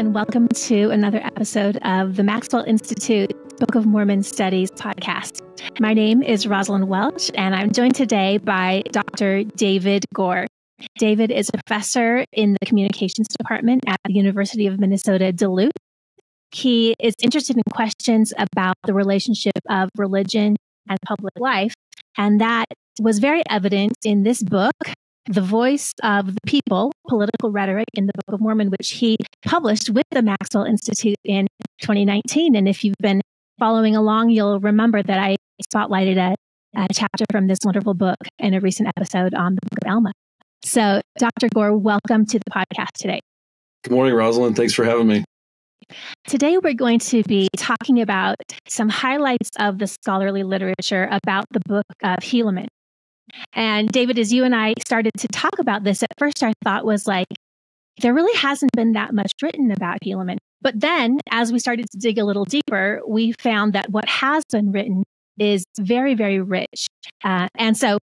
and welcome to another episode of the Maxwell Institute Book of Mormon Studies podcast. My name is Rosalynde Welch, and I'm joined today by Dr. David Gore. David is a professor in the communications department at the University of Minnesota Duluth. He is interested in questions about the relationship of religion and public life, and that was very evident in this book, The Voice of the People Political Rhetoric in the Book of Mormon, which he published with the Maxwell Institute in 2019. And if you've been following along, you'll remember that I spotlighted a, a chapter from this wonderful book in a recent episode on the Book of Alma. So, Dr. Gore, welcome to the podcast today. Good morning, Rosalynde. Thanks for having me. Today, we're going to be talking about some highlights of the scholarly literature about the book of Helaman. And David, as you and I started to talk about this, at first our thought was like, there really hasn't been that much written about Helaman. But then, as we started to dig a little deeper, we found that what has been written is very, very rich. Uh, and so,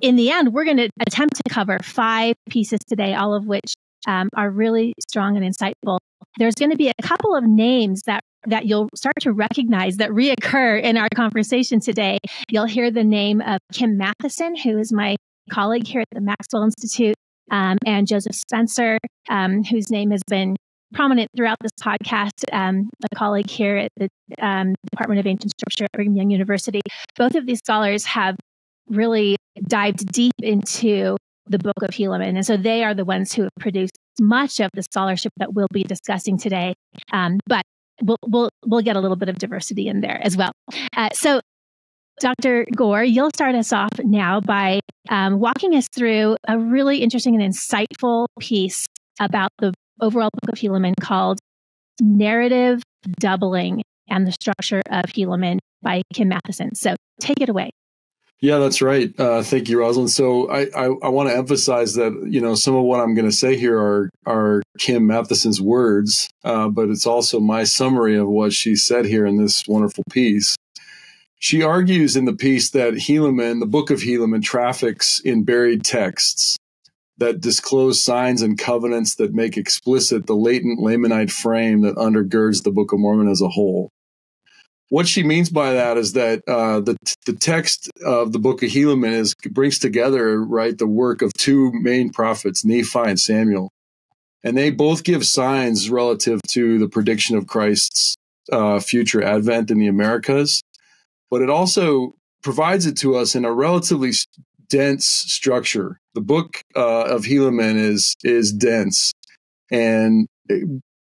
in the end, we're going to attempt to cover five pieces today, all of which um, are really strong and insightful. There's going to be a couple of names that that you'll start to recognize that reoccur in our conversation today. You'll hear the name of Kim Matheson, who is my colleague here at the Maxwell Institute, um, and Joseph Spencer, um, whose name has been prominent throughout this podcast, um, a colleague here at the um, Department of Ancient Scripture at Brigham Young University. Both of these scholars have really dived deep into the book of Helaman. And so they are the ones who have produced much of the scholarship that we'll be discussing today. Um, but we'll, we'll, we'll get a little bit of diversity in there as well. Uh, so, Dr. Gore, you'll start us off now by um, walking us through a really interesting and insightful piece about the overall book of Helaman called Narrative Doubling and the Structure of Helaman by Kim Matheson. So, take it away. Yeah, that's right. Uh, thank you, Rosalynde. So I, I, I want to emphasize that you know some of what I'm going to say here are are Kim Matheson's words, uh, but it's also my summary of what she said here in this wonderful piece. She argues in the piece that Helaman, the book of Helaman, traffics in buried texts that disclose signs and covenants that make explicit the latent Lamanite frame that undergirds the Book of Mormon as a whole what she means by that is that uh, the the text of the book of Helaman is brings together right the work of two main prophets, Nephi and Samuel, and they both give signs relative to the prediction of Christ's uh, future advent in the Americas, but it also provides it to us in a relatively dense structure. The book uh, of Helaman is is dense, and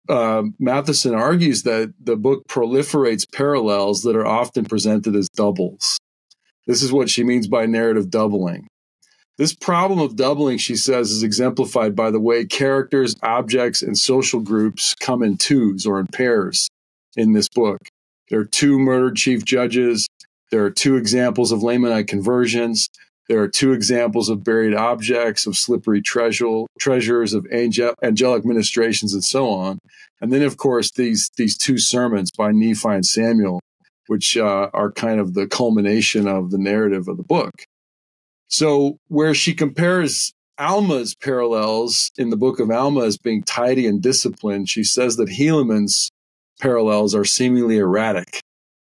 uh, Matheson argues that the book proliferates parallels that are often presented as doubles. This is what she means by narrative doubling. This problem of doubling, she says, is exemplified by the way characters, objects, and social groups come in twos or in pairs in this book. There are two murdered chief judges. There are two examples of Lamanite conversions. There are two examples of buried objects, of slippery treasure, treasures, of angel, angelic ministrations, and so on. And then, of course, these these two sermons by Nephi and Samuel, which uh, are kind of the culmination of the narrative of the book. So, where she compares Alma's parallels in the book of Alma as being tidy and disciplined, she says that Helaman's parallels are seemingly erratic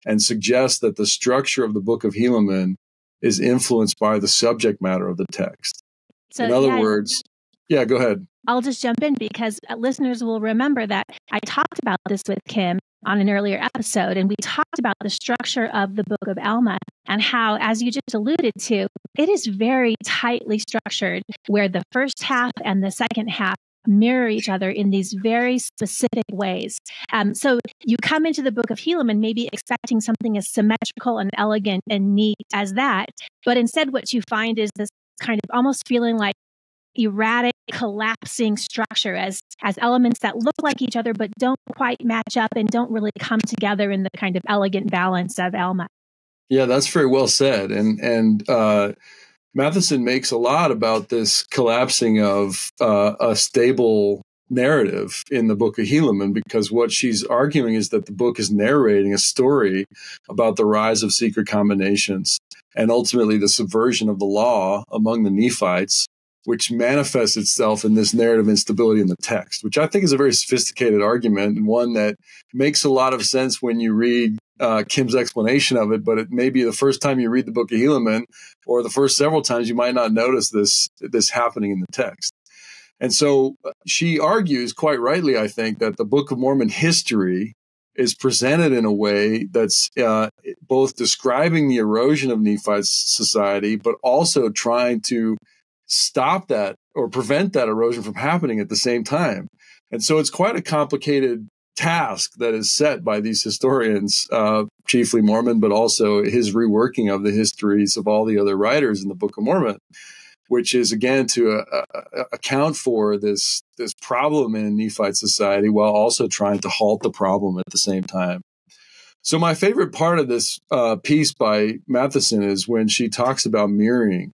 and suggests that the structure of the book of Helaman is influenced by the subject matter of the text. So, in other yeah, words, yeah, go ahead. I'll just jump in because uh, listeners will remember that I talked about this with Kim on an earlier episode, and we talked about the structure of the book of Alma and how, as you just alluded to, it is very tightly structured, where the first half and the second half mirror each other in these very specific ways. Um, so you come into the book of Helaman maybe expecting something as symmetrical and elegant and neat as that, but instead what you find is this kind of almost feeling like erratic collapsing structure as as elements that look like each other but don't quite match up and don't really come together in the kind of elegant balance of Alma. Yeah, that's very well said. And and uh, Matheson makes a lot about this collapsing of uh, a stable narrative in the book of Helaman because what she's arguing is that the book is narrating a story about the rise of secret combinations and ultimately the subversion of the law among the Nephites which manifests itself in this narrative instability in the text, which I think is a very sophisticated argument and one that makes a lot of sense when you read uh, Kim's explanation of it. But it may be the first time you read the book of Helaman or the first several times you might not notice this, this happening in the text. And so uh, she argues quite rightly, I think, that the Book of Mormon history is presented in a way that's uh, both describing the erosion of Nephi's society, but also trying to stop that or prevent that erosion from happening at the same time. And so it's quite a complicated task that is set by these historians, uh, chiefly Mormon, but also his reworking of the histories of all the other writers in the Book of Mormon, which is again to uh, uh, account for this this problem in Nephite society while also trying to halt the problem at the same time. So my favorite part of this uh, piece by Matheson is when she talks about mirroring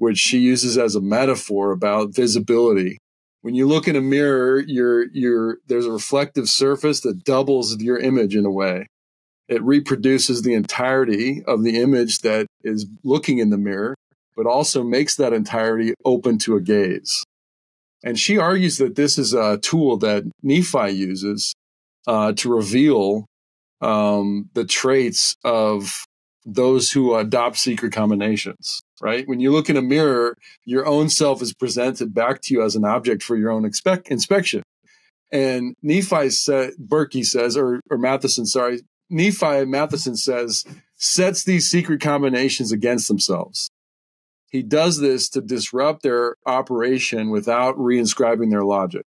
which she uses as a metaphor about visibility. When you look in a mirror, you're, you're, there's a reflective surface that doubles your image in a way. It reproduces the entirety of the image that is looking in the mirror, but also makes that entirety open to a gaze. And she argues that this is a tool that Nephi uses uh, to reveal um, the traits of those who adopt secret combinations right? When you look in a mirror, your own self is presented back to you as an object for your own expect, inspection. And Nephi said, Berkey says, or, or Matheson, sorry, Nephi Matheson says, sets these secret combinations against themselves. He does this to disrupt their operation without reinscribing their logic.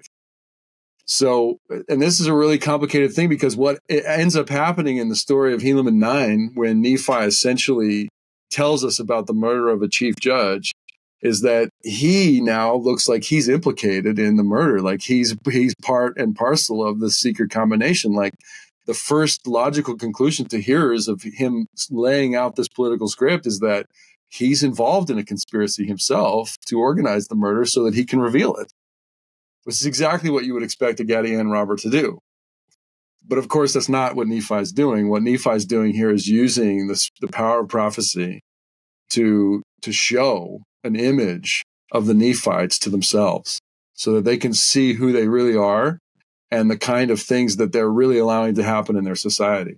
So, and this is a really complicated thing because what ends up happening in the story of Helaman 9, when Nephi essentially tells us about the murder of a chief judge is that he now looks like he's implicated in the murder. Like he's he's part and parcel of the secret combination. Like the first logical conclusion to hearers of him laying out this political script is that he's involved in a conspiracy himself to organize the murder so that he can reveal it which is exactly what you would expect a Gadianton robber to do but of course, that's not what Nephi is doing. What Nephi is doing here is using this, the power of prophecy to, to show an image of the Nephites to themselves so that they can see who they really are and the kind of things that they're really allowing to happen in their society.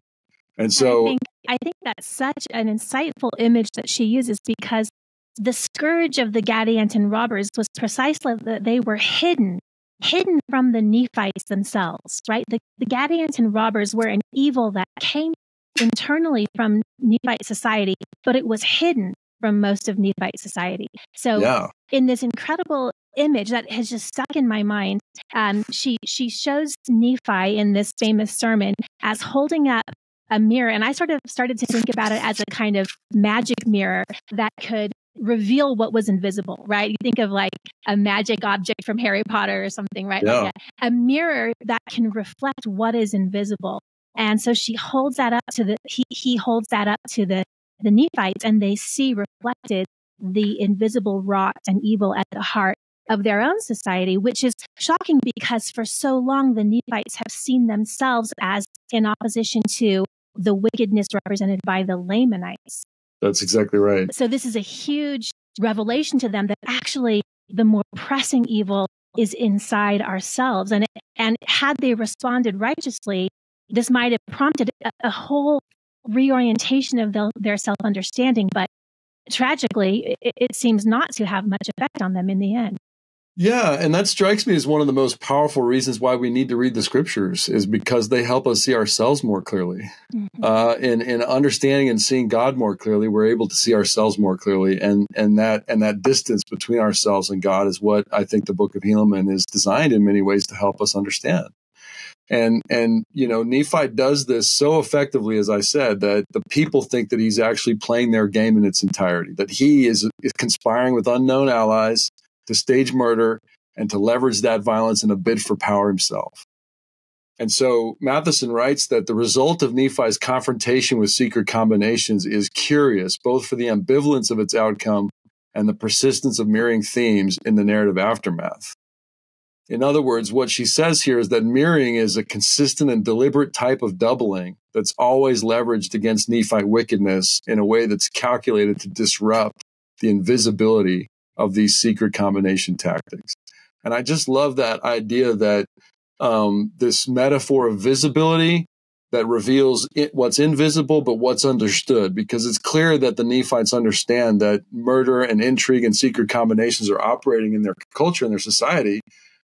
And so I think, I think that's such an insightful image that she uses because the scourge of the Gadianton robbers was precisely that they were hidden hidden from the Nephites themselves, right? The, the Gadianton robbers were an evil that came internally from Nephite society, but it was hidden from most of Nephite society. So, yeah. in this incredible image that has just stuck in my mind, um, she she shows Nephi in this famous sermon as holding up a mirror, and I sort of started to think about it as a kind of magic mirror that could reveal what was invisible, right? You think of like a magic object from Harry Potter or something, right? Yeah. Like a, a, mirror that can reflect what is invisible. And so she holds that up to the, he, he holds that up to the, the Nephites and they see reflected the invisible rot and evil at the heart of their own society, which is shocking because for so long the Nephites have seen themselves as in opposition to the wickedness represented by the Lamanites. That's exactly right. So this is a huge revelation to them that actually the more pressing evil is inside ourselves. And, and had they responded righteously, this might have prompted a, a whole reorientation of the, their self understanding. But tragically, it, it seems not to have much effect on them in the end. Yeah, and that strikes me as one of the most powerful reasons why we need to read the scriptures is because they help us see ourselves more clearly. Mm-hmm. Uh, in in understanding and seeing God more clearly, we're able to see ourselves more clearly, and and that and that distance between ourselves and God is what I think the Book of Helaman is designed in many ways to help us understand. And and you know Nephi does this so effectively, as I said, that the people think that he's actually playing their game in its entirety, that he is, is conspiring with unknown allies to stage murder and to leverage that violence in a bid for power himself. And so Matheson writes that the result of Nephi's confrontation with secret combinations is curious, both for the ambivalence of its outcome and the persistence of mirroring themes in the narrative aftermath. In other words, what she says here is that mirroring is a consistent and deliberate type of doubling that's always leveraged against Nephite wickedness in a way that's calculated to disrupt the invisibility of these secret combination tactics. And I just love that idea that um, this metaphor of visibility that reveals it, what's invisible but what's understood because it's clear that the nephites understand that murder and intrigue and secret combinations are operating in their culture and their society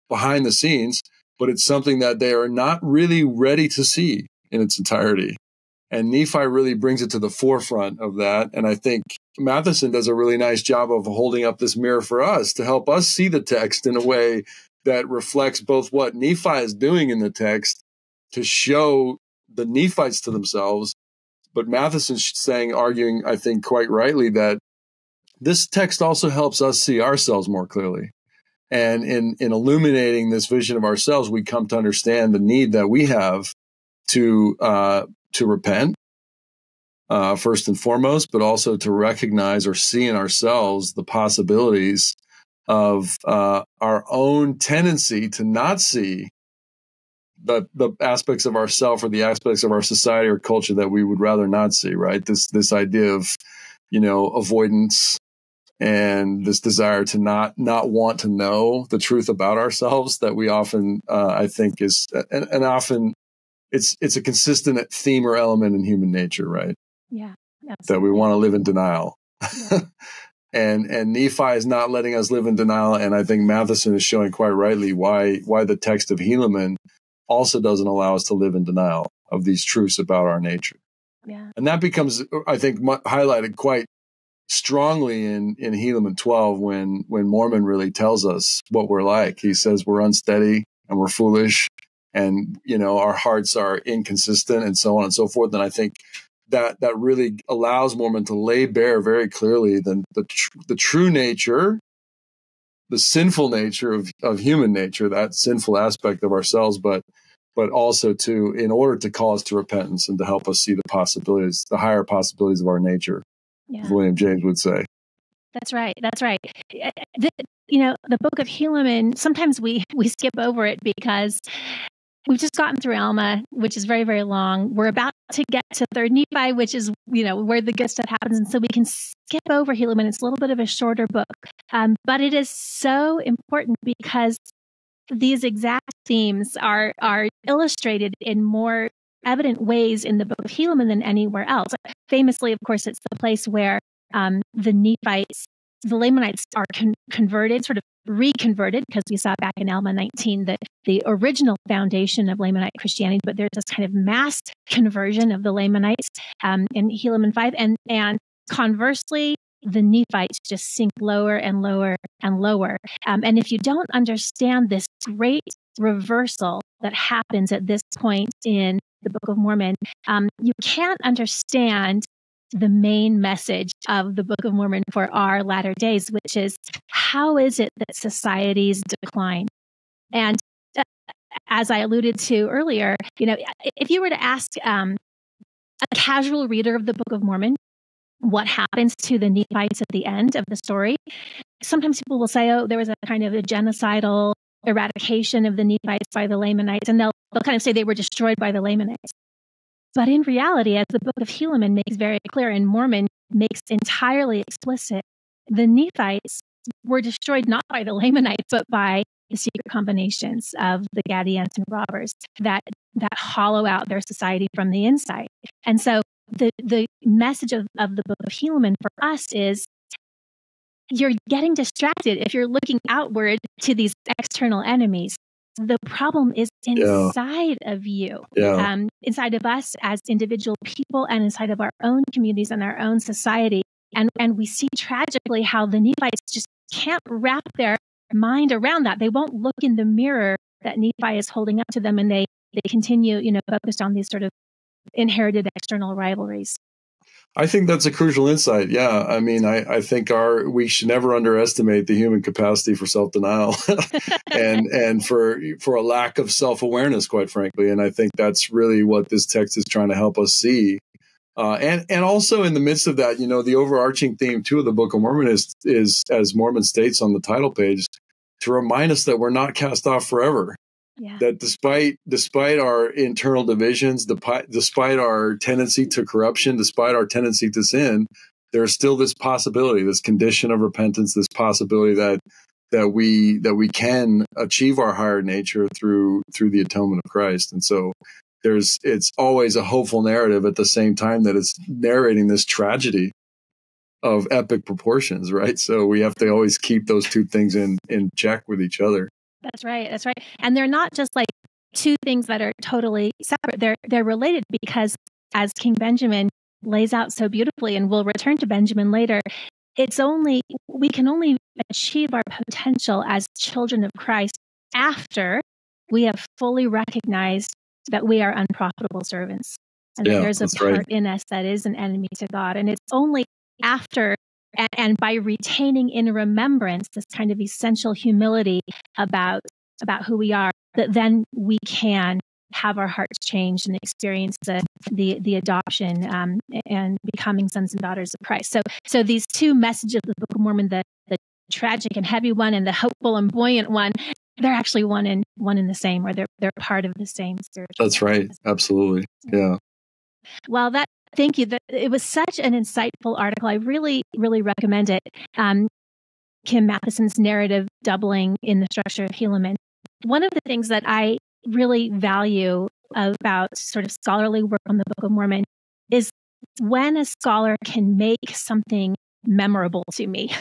behind the scenes but it's something that they are not really ready to see in its entirety and nephi really brings it to the forefront of that and i think matheson does a really nice job of holding up this mirror for us to help us see the text in a way that reflects both what nephi is doing in the text to show the Nephites to themselves. But Matheson's saying, arguing, I think quite rightly, that this text also helps us see ourselves more clearly. And in, in illuminating this vision of ourselves, we come to understand the need that we have to, uh, to repent, uh, first and foremost, but also to recognize or see in ourselves the possibilities of uh, our own tendency to not see the the aspects of ourself or the aspects of our society or culture that we would rather not see right? This this idea of you know avoidance and this desire to not not want to know the truth about ourselves that we often uh, i think is and, and often it's it's a consistent theme or element in human nature right yeah absolutely. that we want to live in denial yeah. and and Nephi is not letting us live in denial. And I think Matheson is showing quite rightly why why the text of Helaman also doesn't allow us to live in denial of these truths about our nature. Yeah. And that becomes, I think, highlighted quite strongly in in Helaman 12 when when Mormon really tells us what we're like. He says we're unsteady and we're foolish and you know our hearts are inconsistent and so on and so forth and I think that that really allows Mormon to lay bare very clearly the the, tr- the true nature the sinful nature of, of human nature, that sinful aspect of ourselves, but but also to in order to call us to repentance and to help us see the possibilities, the higher possibilities of our nature, yeah. William James would say. That's right. That's right. Eh, eh, the, you know, the book of Helaman, sometimes we, we skip over it because we've just gotten through Alma, which is very, very long. We're about to get to Third Nephi, which is you know where the good stuff happens, and so we can skip over Helaman. It's a little bit of a shorter book, um, but it is so important because these exact themes are are illustrated in more evident ways in the book of Helaman than anywhere else. Famously, of course, it's the place where um, the Nephites the Lamanites are con- converted, sort of reconverted, because we saw back in Alma 19 that the original foundation of Lamanite Christianity, but there's this kind of mass conversion of the Lamanites um, in Helaman 5. And, and conversely, the Nephites just sink lower and lower and lower. Um, and if you don't understand this great reversal that happens at this point in the Book of Mormon, um, you can't understand the main message of the Book of Mormon for our latter days, which is how is it that societies decline? And uh, as I alluded to earlier, you know, if you were to ask um, a casual reader of the Book of Mormon what happens to the Nephites at the end of the story, sometimes people will say, oh, there was a kind of a genocidal eradication of the Nephites by the Lamanites, and they'll, they'll kind of say they were destroyed by the Lamanites. But in reality, as the book of Helaman makes very clear and Mormon makes entirely explicit, the Nephites were destroyed not by the Lamanites, but by the secret combinations of the Gadianton robbers that, that hollow out their society from the inside. And so the, the message of, of the book of Helaman for us is you're getting distracted if you're looking outward to these external enemies the problem is inside yeah. of you, yeah. um, inside of us as individual people and inside of our own communities and our own society. And, and we see tragically how the Nephites just can't wrap their mind around that. They won't look in the mirror that Nephi is holding up to them and they, they continue, you know, focused on these sort of inherited external rivalries. I think that's a crucial insight. Yeah. I mean, I, I think our, we should never underestimate the human capacity for self denial and, and for, for a lack of self awareness, quite frankly. And I think that's really what this text is trying to help us see. Uh, and, and also in the midst of that, you know, the overarching theme too of the Book of Mormon is, is, as Mormon states on the title page, to remind us that we're not cast off forever. Yeah. That despite despite our internal divisions, despite our tendency to corruption, despite our tendency to sin, there's still this possibility, this condition of repentance, this possibility that that we that we can achieve our higher nature through through the atonement of Christ. And so there's it's always a hopeful narrative at the same time that it's narrating this tragedy of epic proportions, right? So we have to always keep those two things in in check with each other. That's right. That's right. And they're not just like two things that are totally separate. They're they're related because as King Benjamin lays out so beautifully and we'll return to Benjamin later, it's only we can only achieve our potential as children of Christ after we have fully recognized that we are unprofitable servants and yeah, there's a part right. in us that is an enemy to God. And it's only after and, and by retaining in remembrance this kind of essential humility about about who we are that then we can have our hearts changed and experience the the, the adoption um, and becoming sons and daughters of Christ. So so these two messages of the Book of Mormon, the the tragic and heavy one and the hopeful and buoyant one, they're actually one in one in the same, or they're they're part of the same spiritual. That's right. Absolutely. Yeah. Well, that thank you. That it was such an insightful article. I really, really recommend it. Um, Kim Matheson's narrative doubling in the structure of Helaman. One of the things that I really value about sort of scholarly work on the Book of Mormon is when a scholar can make something memorable to me.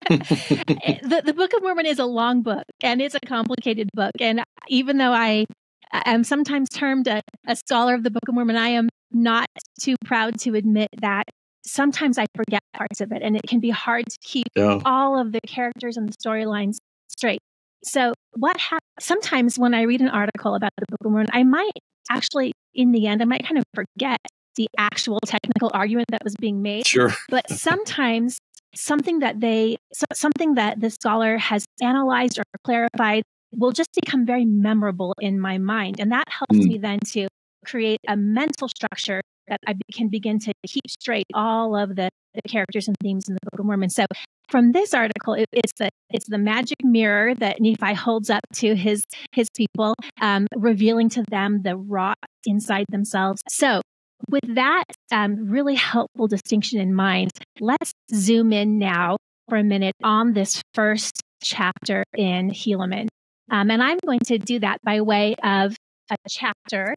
the, the Book of Mormon is a long book and it's a complicated book. And even though I am sometimes termed a, a scholar of the Book of Mormon, I am not too proud to admit that sometimes I forget parts of it and it can be hard to keep yeah. all of the characters and the storylines straight. So what happens sometimes when I read an article about the Book of Mormon, I might actually, in the end, I might kind of forget the actual technical argument that was being made. Sure. but sometimes something that they, something that the scholar has analyzed or clarified will just become very memorable in my mind. And that helps mm. me then to create a mental structure that I can begin to keep straight all of the, the characters and themes in the Book of Mormon. So from this article, it, it's the it's the magic mirror that Nephi holds up to his his people, um, revealing to them the rot inside themselves. So with that um, really helpful distinction in mind, let's zoom in now for a minute on this first chapter in Helaman. Um, and I'm going to do that by way of a chapter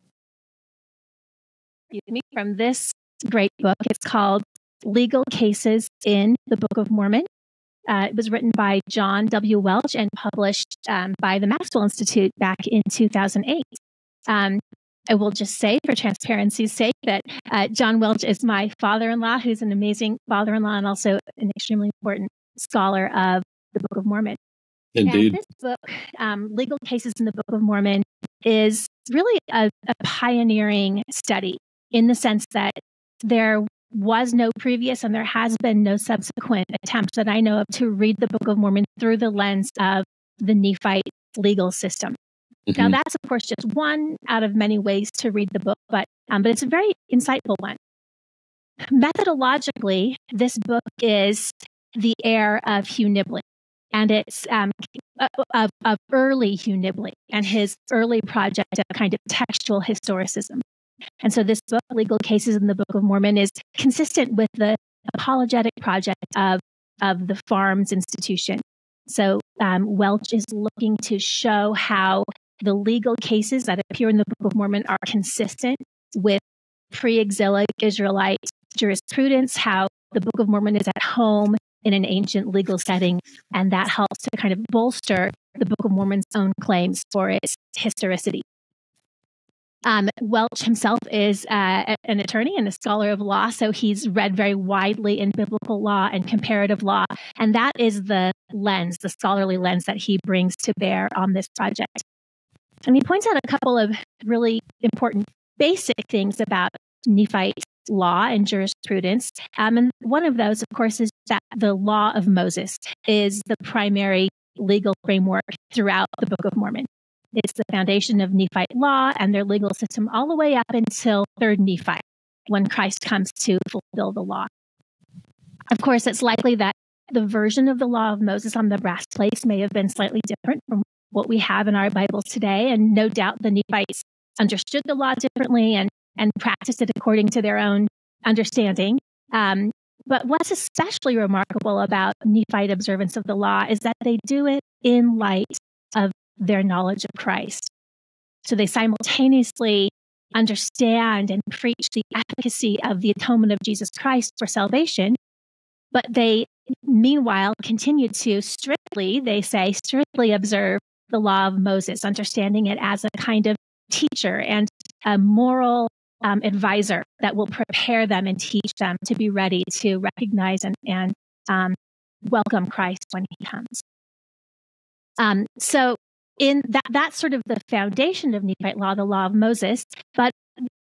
from this great book. It's called Legal Cases in the Book of Mormon. Uh, it was written by John W. Welch and published um, by the Maxwell Institute back in 2008. Um, I will just say, for transparency's sake, that uh, John Welch is my father in law, who's an amazing father in law and also an extremely important scholar of the Book of Mormon. Indeed. And this book, um, Legal Cases in the Book of Mormon, is really a, a pioneering study in the sense that there was no previous and there has been no subsequent attempts that I know of to read the Book of Mormon through the lens of the Nephite legal system. Mm-hmm. Now, that's of course just one out of many ways to read the book, but um, but it's a very insightful one. Methodologically, this book is the heir of Hugh Nibley, and it's um, of, of early Hugh Nibley and his early project of kind of textual historicism. And so this book, Legal Cases in the Book of Mormon, is consistent with the apologetic project of, of the Farms Institution. So um, Welch is looking to show how the legal cases that appear in the Book of Mormon are consistent with pre exilic Israelite jurisprudence, how the Book of Mormon is at home in an ancient legal setting, and that helps to kind of bolster the Book of Mormon's own claims for its historicity. Um, Welch himself is uh, an attorney and a scholar of law, so he's read very widely in biblical law and comparative law. And that is the lens, the scholarly lens that he brings to bear on this project. And he points out a couple of really important basic things about Nephite law and jurisprudence. Um, and one of those, of course, is that the law of Moses is the primary legal framework throughout the Book of Mormon. It's the foundation of Nephite law and their legal system all the way up until 3rd Nephi, when Christ comes to fulfill the law. Of course, it's likely that the version of the law of Moses on the brass plates may have been slightly different from what we have in our Bibles today. And no doubt the Nephites understood the law differently and, and practiced it according to their own understanding. Um, but what's especially remarkable about Nephite observance of the law is that they do it in light of their knowledge of Christ. So they simultaneously understand and preach the efficacy of the atonement of Jesus Christ for salvation, but they meanwhile continue to strictly, they say, strictly observe the law of Moses, understanding it as a kind of teacher and a moral um, advisor that will prepare them and teach them to be ready to recognize and, and um, welcome Christ when he comes. Um, so in that that's sort of the foundation of Nephite law, the law of Moses. But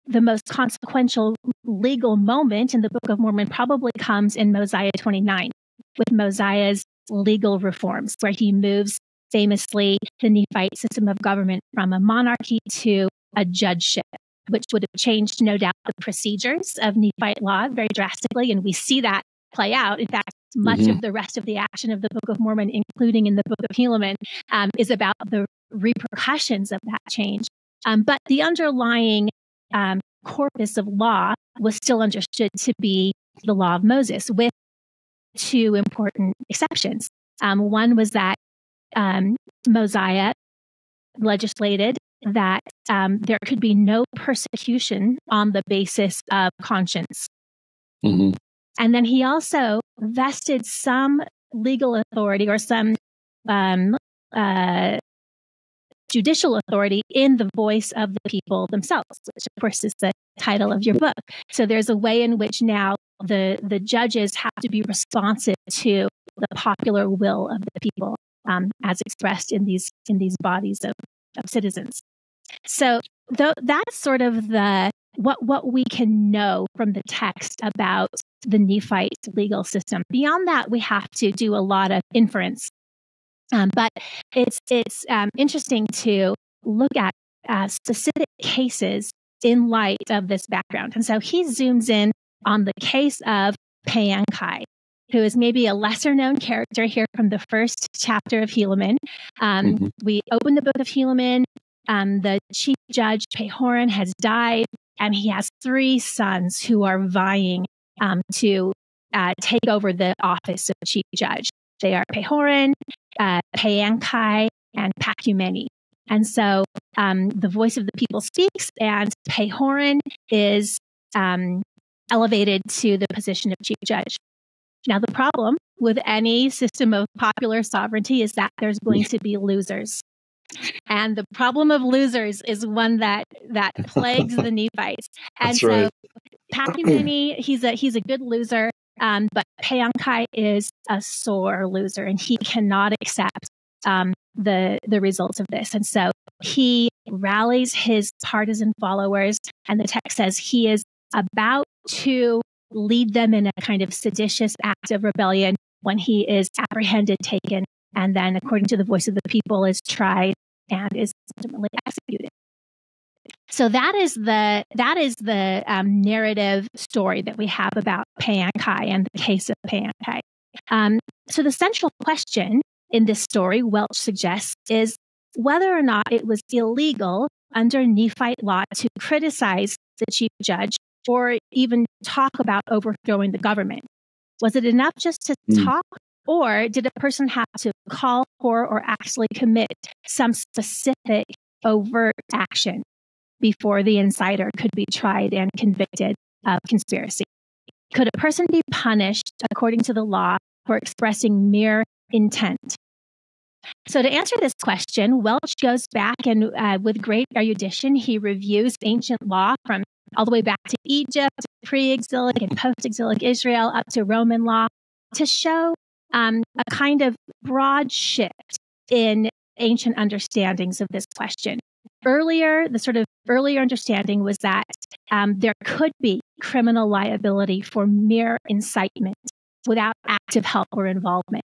the most consequential legal moment in the Book of Mormon probably comes in Mosiah 29 with Mosiah's legal reforms, where he moves famously the Nephite system of government from a monarchy to a judgeship, which would have changed, no doubt, the procedures of Nephite law very drastically. And we see that play out. In fact, much mm-hmm. of the rest of the action of the Book of Mormon, including in the Book of Helaman, um, is about the repercussions of that change. Um, but the underlying um, corpus of law was still understood to be the law of Moses, with two important exceptions. Um, one was that um, Mosiah legislated that um, there could be no persecution on the basis of conscience. Mm-hmm. And then he also vested some legal authority or some um, uh, judicial authority in the voice of the people themselves, which of course is the title of your book. So there's a way in which now the the judges have to be responsive to the popular will of the people um, as expressed in these in these bodies of, of citizens. So th- that's sort of the what what we can know from the text about the Nephite legal system. Beyond that, we have to do a lot of inference. Um, but it's it's um, interesting to look at uh, specific cases in light of this background. And so he zooms in on the case of Paanchi, who is maybe a lesser known character here from the first chapter of Helaman. Um, mm-hmm. We open the book of Helaman. Um, the chief judge, Pahoran, has died, and he has three sons who are vying um, to uh, take over the office of chief judge. They are Pahoran, uh, and Pacumeni. And so um, the voice of the people speaks, and Pahoran is um, elevated to the position of chief judge. Now, the problem with any system of popular sovereignty is that there's going to be losers. And the problem of losers is one that that plagues the Nephites. And That's so right. He's a he's a good loser, um, but Paanchi is a sore loser, and he cannot accept um, the the results of this. And so he rallies his partisan followers, and the text says he is about to lead them in a kind of seditious act of rebellion when he is apprehended, taken, and then, according to the voice of the people, is tried and is ultimately executed. So that is the that is the um, narrative story that we have about Paanchi and the case of Paanchi. Um, so the central question in this story, Welch suggests, is whether or not it was illegal under Nephite law to criticize the chief judge or even talk about overthrowing the government. Was it enough just to mm. talk, or did a person have to call for or actually commit some specific overt action before the insider could be tried and convicted of conspiracy? Could a person be punished according to the law for expressing mere intent? So, to answer this question, Welch goes back and, uh, with great erudition, he reviews ancient law from all the way back to Egypt, pre exilic and post exilic Israel, up to Roman law, to show um, a kind of broad shift in ancient understandings of this question. Earlier, the sort of earlier understanding was that um, there could be criminal liability for mere incitement without active help or involvement.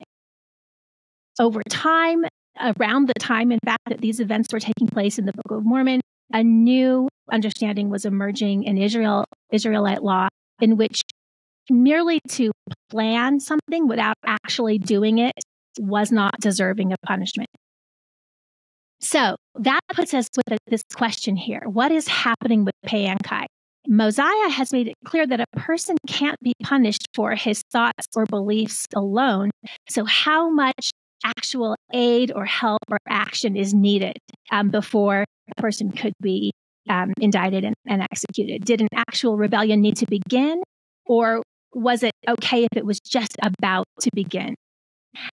Over time, around the time, in fact, that these events were taking place in the Book of Mormon, a new understanding was emerging in Israel, Israelite law, in which merely to plan something without actually doing it was not deserving of punishment. So that puts us with this question here. What is happening with Paanchi? Mosiah has made it clear that a person can't be punished for his thoughts or beliefs alone. So, how much actual aid or help or action is needed um, before a person could be um, indicted and, and executed? Did an actual rebellion need to begin, or was it okay if it was just about to begin?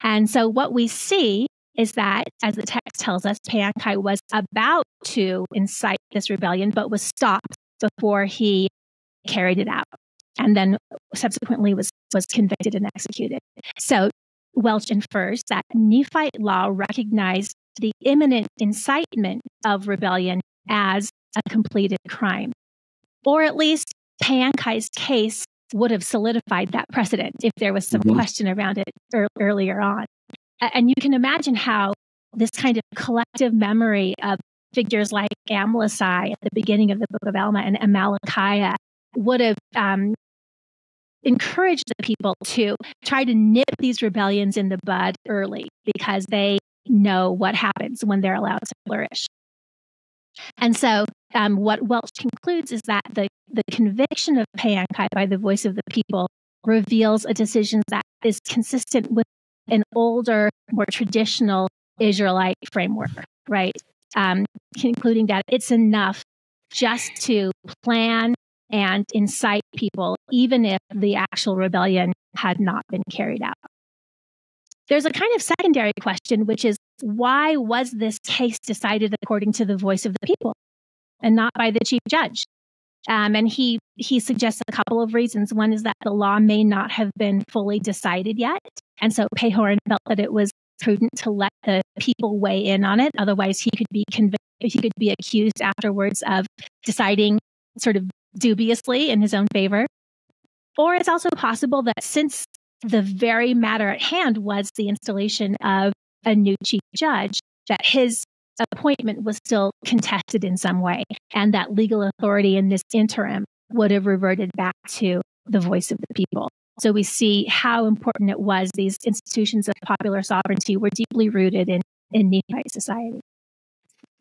And so, what we see is that, as the text tells us, Paanchi was about to incite this rebellion, but was stopped before he carried it out and then subsequently was, was convicted and executed. So Welch infers that Nephite law recognized the imminent incitement of rebellion as a completed crime. Or at least Paanchi's case would have solidified that precedent if there was some mm-hmm. question around it er- earlier on. And you can imagine how this kind of collective memory of figures like Amlici at the beginning of the book of Alma and Amalickiah would have um, encouraged the people to try to nip these rebellions in the bud early because they know what happens when they're allowed to flourish. And so, um, what Welch concludes is that the, the conviction of Paanchi by the voice of the people reveals a decision that is consistent with an older, more traditional Israelite framework, right? Um, concluding that it's enough just to plan and incite people, even if the actual rebellion had not been carried out. There's a kind of secondary question, which is why was this case decided according to the voice of the people and not by the chief judge? Um, and he he suggests a couple of reasons. One is that the law may not have been fully decided yet, and so Pahoran felt that it was prudent to let the people weigh in on it. Otherwise, he could be convicted. He could be accused afterwards of deciding sort of dubiously in his own favor. Or it's also possible that since the very matter at hand was the installation of a new chief judge, that his appointment was still contested in some way, and that legal authority in this interim would have reverted back to the voice of the people. So we see how important it was. These institutions of popular sovereignty were deeply rooted in, in Nephite society.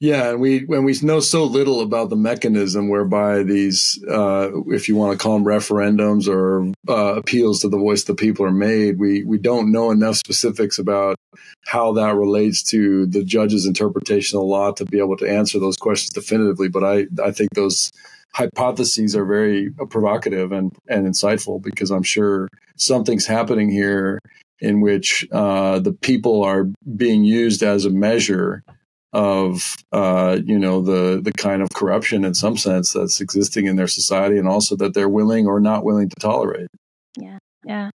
Yeah, and we when we know so little about the mechanism whereby these, uh, if you want to call them referendums or uh, appeals to the voice of the people are made, we we don't know enough specifics about how that relates to the judge's interpretation of the law to be able to answer those questions definitively. But I I think those hypotheses are very provocative and and insightful because I'm sure something's happening here in which uh, the people are being used as a measure of uh, you know the the kind of corruption in some sense that's existing in their society, and also that they're willing or not willing to tolerate. Yeah, yeah.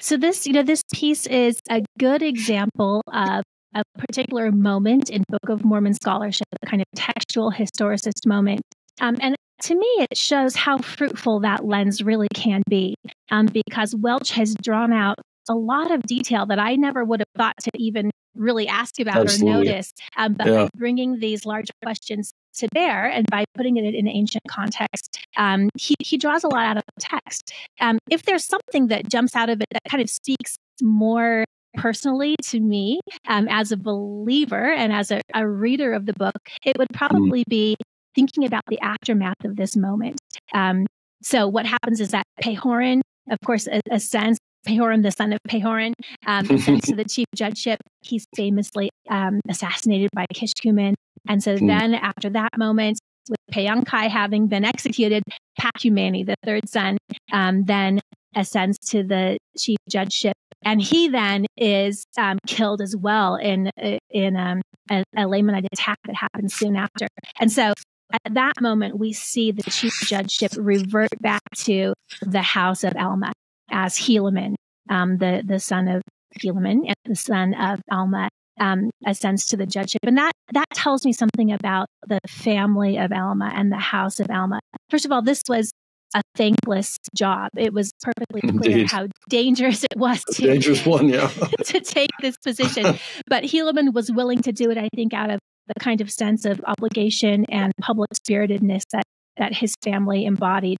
So this you know this piece is a good example of a particular moment in Book of Mormon scholarship, a kind of textual historicist moment. Um, and to me, it shows how fruitful that lens really can be um, because Welch has drawn out a lot of detail that I never would have thought to even really ask about Absolutely. or notice. Um, but yeah. by bringing these larger questions to bear and by putting it in ancient context, um, he, he draws a lot out of the text. Um, if there's something that jumps out of it that kind of speaks more personally to me um, as a believer and as a, a, reader of the book, it would mm. probably mm. be thinking about the aftermath of this moment. Um, so what happens is that Pahoran, of course, ascends Pahoran, the son of Pahoran, um, to the chief judgeship. He's famously um, assassinated by Kishkumen. And so hmm. then after that moment, with Paanchi having been executed, Pacumeni, the third son, um, then ascends to the chief judgeship. And he then is um, killed as well in, in um, a, a Lamanite attack that happens soon after. And so at that moment, we see the chief judgeship revert back to the house of Alma as Helaman, um, the the son of Helaman and the son of Alma, um, ascends to the judgeship, and that that tells me something about the family of Alma and the house of Alma. First of all, this was a thankless job. It was perfectly clear Indeed. how dangerous it was to, dangerous one, yeah. to take this position. but Helaman was willing to do it, I think, out of the kind of sense of obligation and public spiritedness that that his family embodied.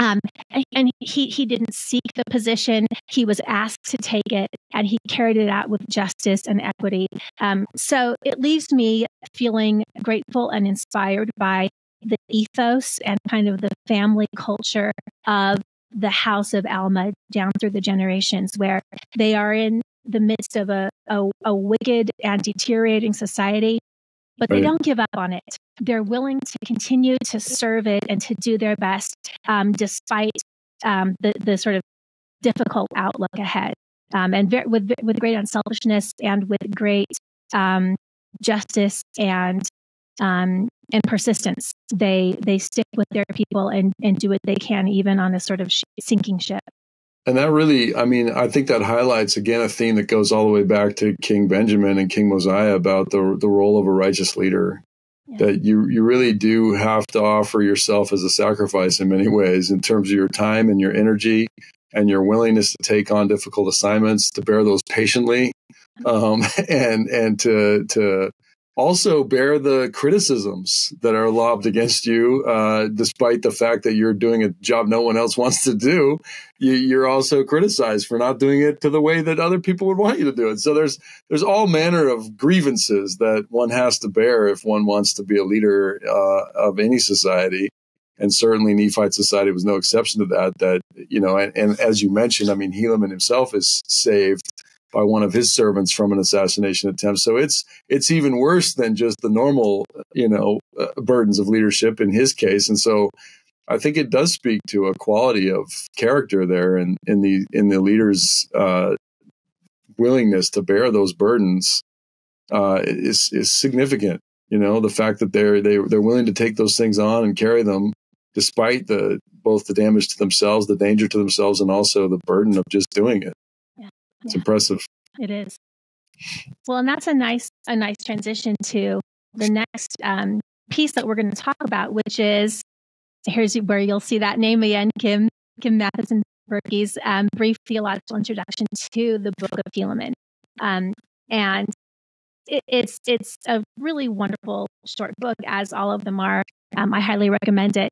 Um, and he, he didn't seek the position. He was asked to take it and he carried it out with justice and equity. Um, so it leaves me feeling grateful and inspired by the ethos and kind of the family culture of the house of Alma down through the generations, where they are in the midst of a, a, a wicked and deteriorating society, but right. they don't give up on it. They're willing to continue to serve it and to do their best um, despite um, the, the sort of difficult outlook ahead. Um, and very, with, with great unselfishness and with great um, justice and um, and persistence. They they stick with their people and and do what they can, even on a sort of sh- sinking ship. And that really, I mean, I think that highlights again a theme that goes all the way back to King Benjamin and King Mosiah about the the role of a righteous leader. Yeah. That you you really do have to offer yourself as a sacrifice in many ways, in terms of your time and your energy and your willingness to take on difficult assignments, to bear those patiently, um, and and to to also bear the criticisms that are lobbed against you, uh, despite the fact that you're doing a job no one else wants to do. You, are also criticized for not doing it to the way that other people would want you to do it. So there's there's all manner of grievances that one has to bear if one wants to be a leader uh, of any society. And certainly Nephite society was no exception to that. That you know, and, and as you mentioned, I mean, Helaman himself is saved by one of his servants from an assassination attempt. So it's it's even worse than just the normal, you know, uh, burdens of leadership in his case. And so I think it does speak to a quality of character there and in, in the in the leader's uh, willingness to bear those burdens uh, is is significant. You know, the fact that they're they they're willing to take those things on and carry them despite the both the damage to themselves, the danger to themselves, and also the burden of just doing it. It's yeah. impressive. It is. Well, and that's a nice a nice transition to the next um, piece that we're going to talk about, which is here's where you'll see that name again, Kim Kim Matheson Berkey's um, brief theological introduction to the Book of Helaman, um, and it, it's it's a really wonderful short book, as all of them are. Um, I highly recommend it.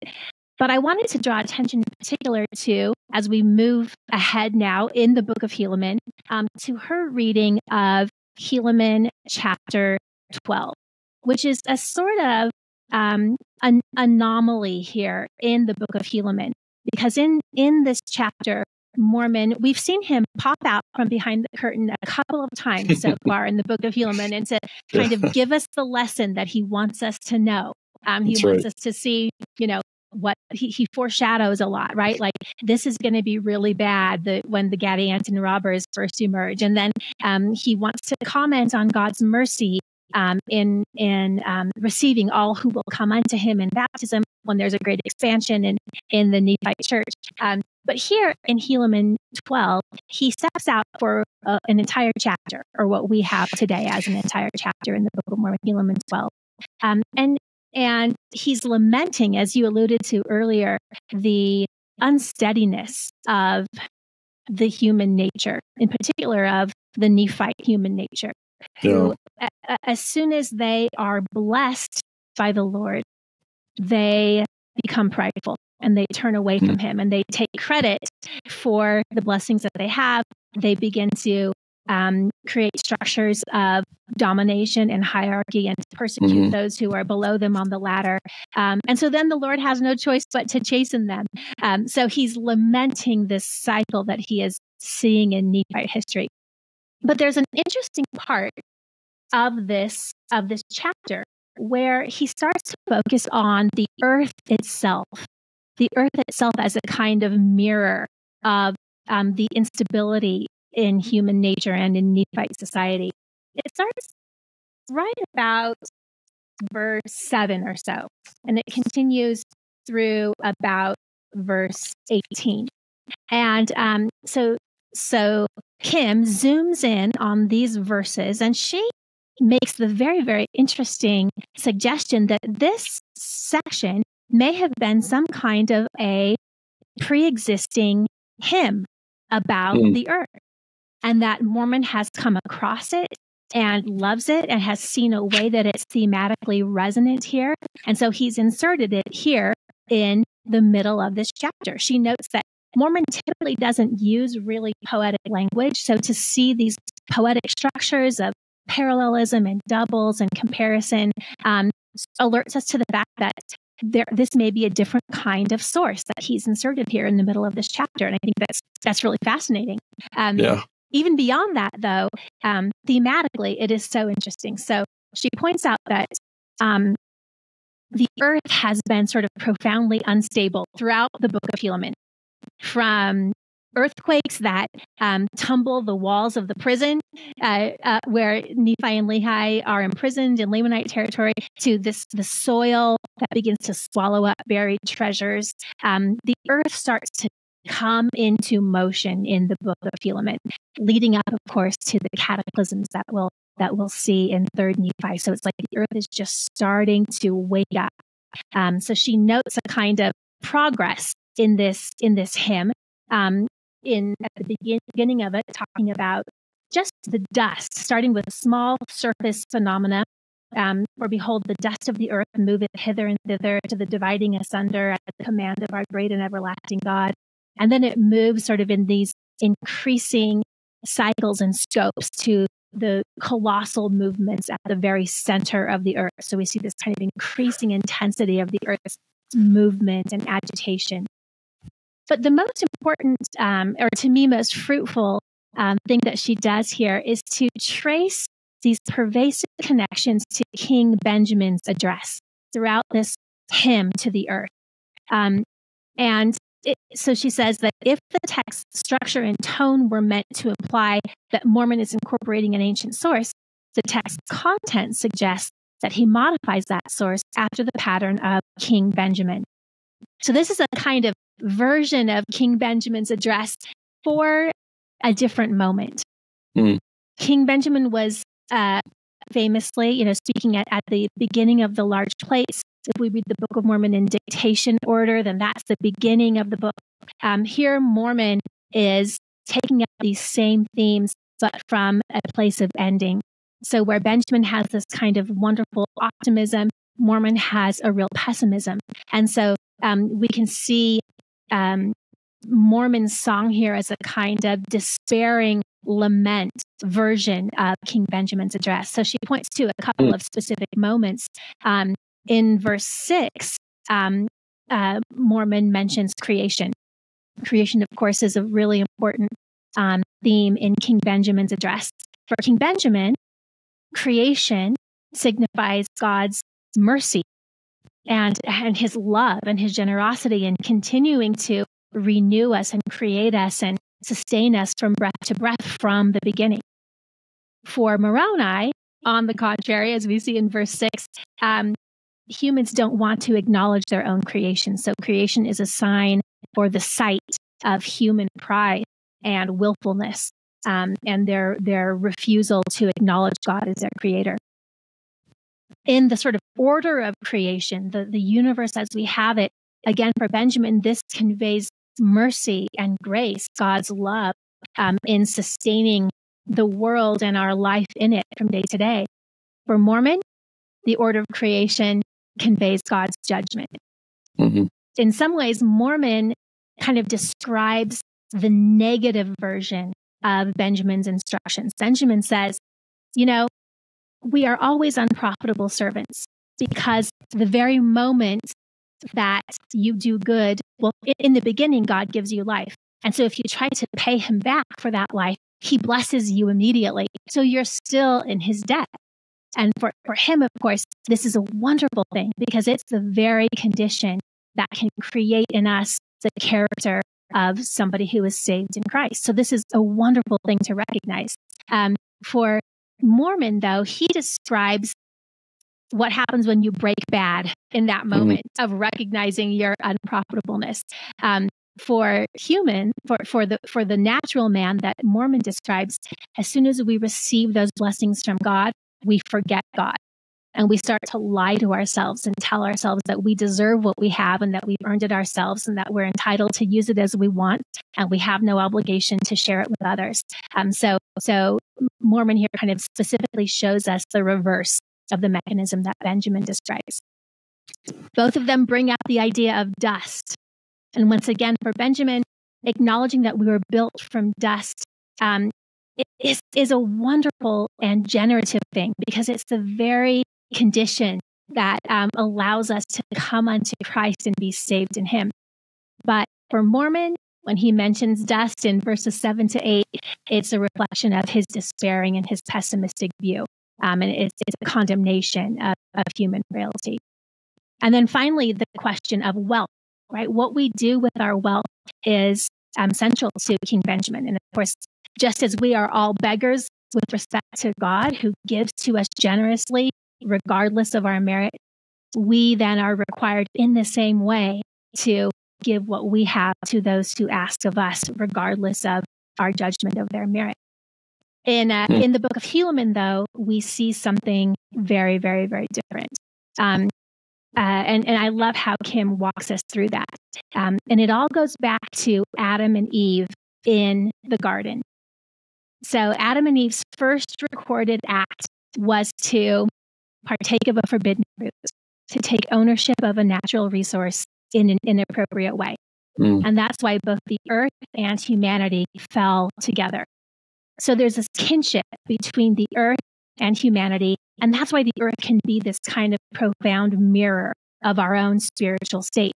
But I wanted to draw attention in particular to, as we move ahead now in the book of Helaman, um, to her reading of Helaman chapter 12, which is a sort of um, an anomaly here in the book of Helaman. Because in, in this chapter, Mormon, we've seen him pop out from behind the curtain a couple of times so far in the book of Helaman and to kind of give us the lesson that he wants us to know. Um, he That's wants right. us to see, you know, what he, he foreshadows a lot, right? Like this is going to be really bad the, when the Gadianton robbers first emerge. And then um, he wants to comment on God's mercy um, in in um, receiving all who will come unto him in baptism when there's a great expansion in, in the Nephite church. Um, but here in Helaman 12, he steps out for uh, an entire chapter, or what we have today as an entire chapter in the Book of Mormon, Helaman 12. Um, and and he's lamenting, as you alluded to earlier, the unsteadiness of the human nature, in particular of the Nephite human nature, who, yeah. as soon as they are blessed by the Lord, they become prideful and they turn away from hmm. him and they take credit for the blessings that they have. They begin to um, create structures of domination and hierarchy and persecute mm-hmm. those who are below them on the ladder. Um, and so then the Lord has no choice but to chasten them. Um, so he's lamenting this cycle that he is seeing in Nephite history. But there's an interesting part of this of this chapter where he starts to focus on the earth itself, the earth itself as a kind of mirror of um, the instability in human nature and in Nephite society. It starts right about verse 7 or so, and it continues through about verse 18. And um, so, so Kim zooms in on these verses and she makes the very, very interesting suggestion that this section may have been some kind of a pre existing hymn about mm. the earth and that Mormon has come across it and loves it and has seen a way that it's thematically resonant here. And so he's inserted it here in the middle of this chapter. She notes that Mormon typically doesn't use really poetic language. So to see these poetic structures of parallelism and doubles and comparison um, alerts us to the fact that there, this may be a different kind of source that he's inserted here in the middle of this chapter. And I think that's, that's really fascinating. Um, yeah. Even beyond that, though, um, thematically, it is so interesting. So she points out that um, the earth has been sort of profoundly unstable throughout the book of Helaman, from earthquakes that um, tumble the walls of the prison uh, uh, where Nephi and Lehi are imprisoned in Lamanite territory to this the soil that begins to swallow up buried treasures. Um, the earth starts to come into motion in the book of Helaman, leading up, of course, to the cataclysms that we'll that we'll see in Third Nephi. So it's like the earth is just starting to wake up. Um, so she notes a kind of progress in this in this hymn. Um, in at the begin, beginning of it, talking about just the dust, starting with a small surface phenomena. Um, for behold, the dust of the earth moveth hither and thither to the dividing asunder at the command of our great and everlasting God. And then it moves sort of in these increasing cycles and scopes to the colossal movements at the very center of the earth. So we see this kind of increasing intensity of the earth's movement and agitation. But the most important, um, or to me, most fruitful um, thing that she does here is to trace these pervasive connections to King Benjamin's address throughout this hymn to the earth. Um, and it, so she says that if the text structure and tone were meant to imply that Mormon is incorporating an ancient source, the text content suggests that he modifies that source after the pattern of King Benjamin. So this is a kind of version of King Benjamin's address for a different moment. Mm. King Benjamin was uh, famously, you know, speaking at, at the beginning of the large plates. If we read the Book of Mormon in dictation order, then that's the beginning of the book. Um, here, Mormon is taking up these same themes, but from a place of ending. So, where Benjamin has this kind of wonderful optimism, Mormon has a real pessimism. And so um, we can see um, Mormon's song here as a kind of despairing lament version of King Benjamin's address. So she points to a couple mm. of specific moments. Um, in verse six, um, uh, Mormon mentions creation. Creation, of course, is a really important um, theme in King Benjamin's address. For King Benjamin, creation signifies God's mercy and, and his love and his generosity and continuing to renew us and create us and sustain us from breath to breath from the beginning. For Moroni, on the contrary, as we see in verse six, um, humans don't want to acknowledge their own creation. So creation is a sign for the sight of human pride and willfulness um, and their, their refusal to acknowledge God as their creator in the sort of order of creation, the, the universe as we have it. Again, for Benjamin, this conveys mercy and grace, God's love um, in sustaining the world and our life in it from day to day. For Mormon, the order of creation conveys God's judgment. Mm-hmm. In some ways, Mormon kind of describes the negative version of Benjamin's instructions. Benjamin says, you know, we are always unprofitable servants because the very moment that you do good, well, in the beginning, God gives you life. And so if you try to pay him back for that life, he blesses you immediately. So you're still in his debt. And for, for him, of course, this is a wonderful thing because it's the very condition that can create in us the character of somebody who is saved in Christ. So this is a wonderful thing to recognize. Um, for Mormon, though, he describes what happens when you break bad in that mm-hmm. moment mm-hmm. of recognizing your unprofitableness. Um, for human, for, for the for the natural man that Mormon describes, as soon as we receive those blessings from God, we forget God. And we start to lie to ourselves and tell ourselves that we deserve what we have and that we've earned it ourselves and that we're entitled to use it as we want and we have no obligation to share it with others. Um, so, so Mormon here kind of specifically shows us the reverse of the mechanism that Benjamin describes. Both of them bring out the idea of dust. And once again, for Benjamin, acknowledging that we were built from dust um, is, is a wonderful and generative thing because it's the very condition that um, allows us to come unto Christ and be saved in Him. But for Mormon, when he mentions dust in verses seven to eight, it's a reflection of his despairing and his pessimistic view. Um, and it's, it's, a condemnation of, of human frailty. And then finally, the question of wealth, right? What we do with our wealth is um, central to King Benjamin. And of course, just as we are all beggars with respect to God who gives to us generously, regardless of our merit, we then are required in the same way to give what we have to those who ask of us, regardless of our judgment of their merit. In, uh, hmm. in the book of Helaman, though, we see something very, very, very different. Um, uh, and, and I love how Kim walks us through that. Um, and it all goes back to Adam and Eve in the garden. So, Adam and Eve's first recorded act was to partake of a forbidden fruit, to take ownership of a natural resource in an inappropriate way. Mm. And that's why both the earth and humanity fell together. So there's this kinship between the earth and humanity. And that's why the earth can be this kind of profound mirror of our own spiritual state.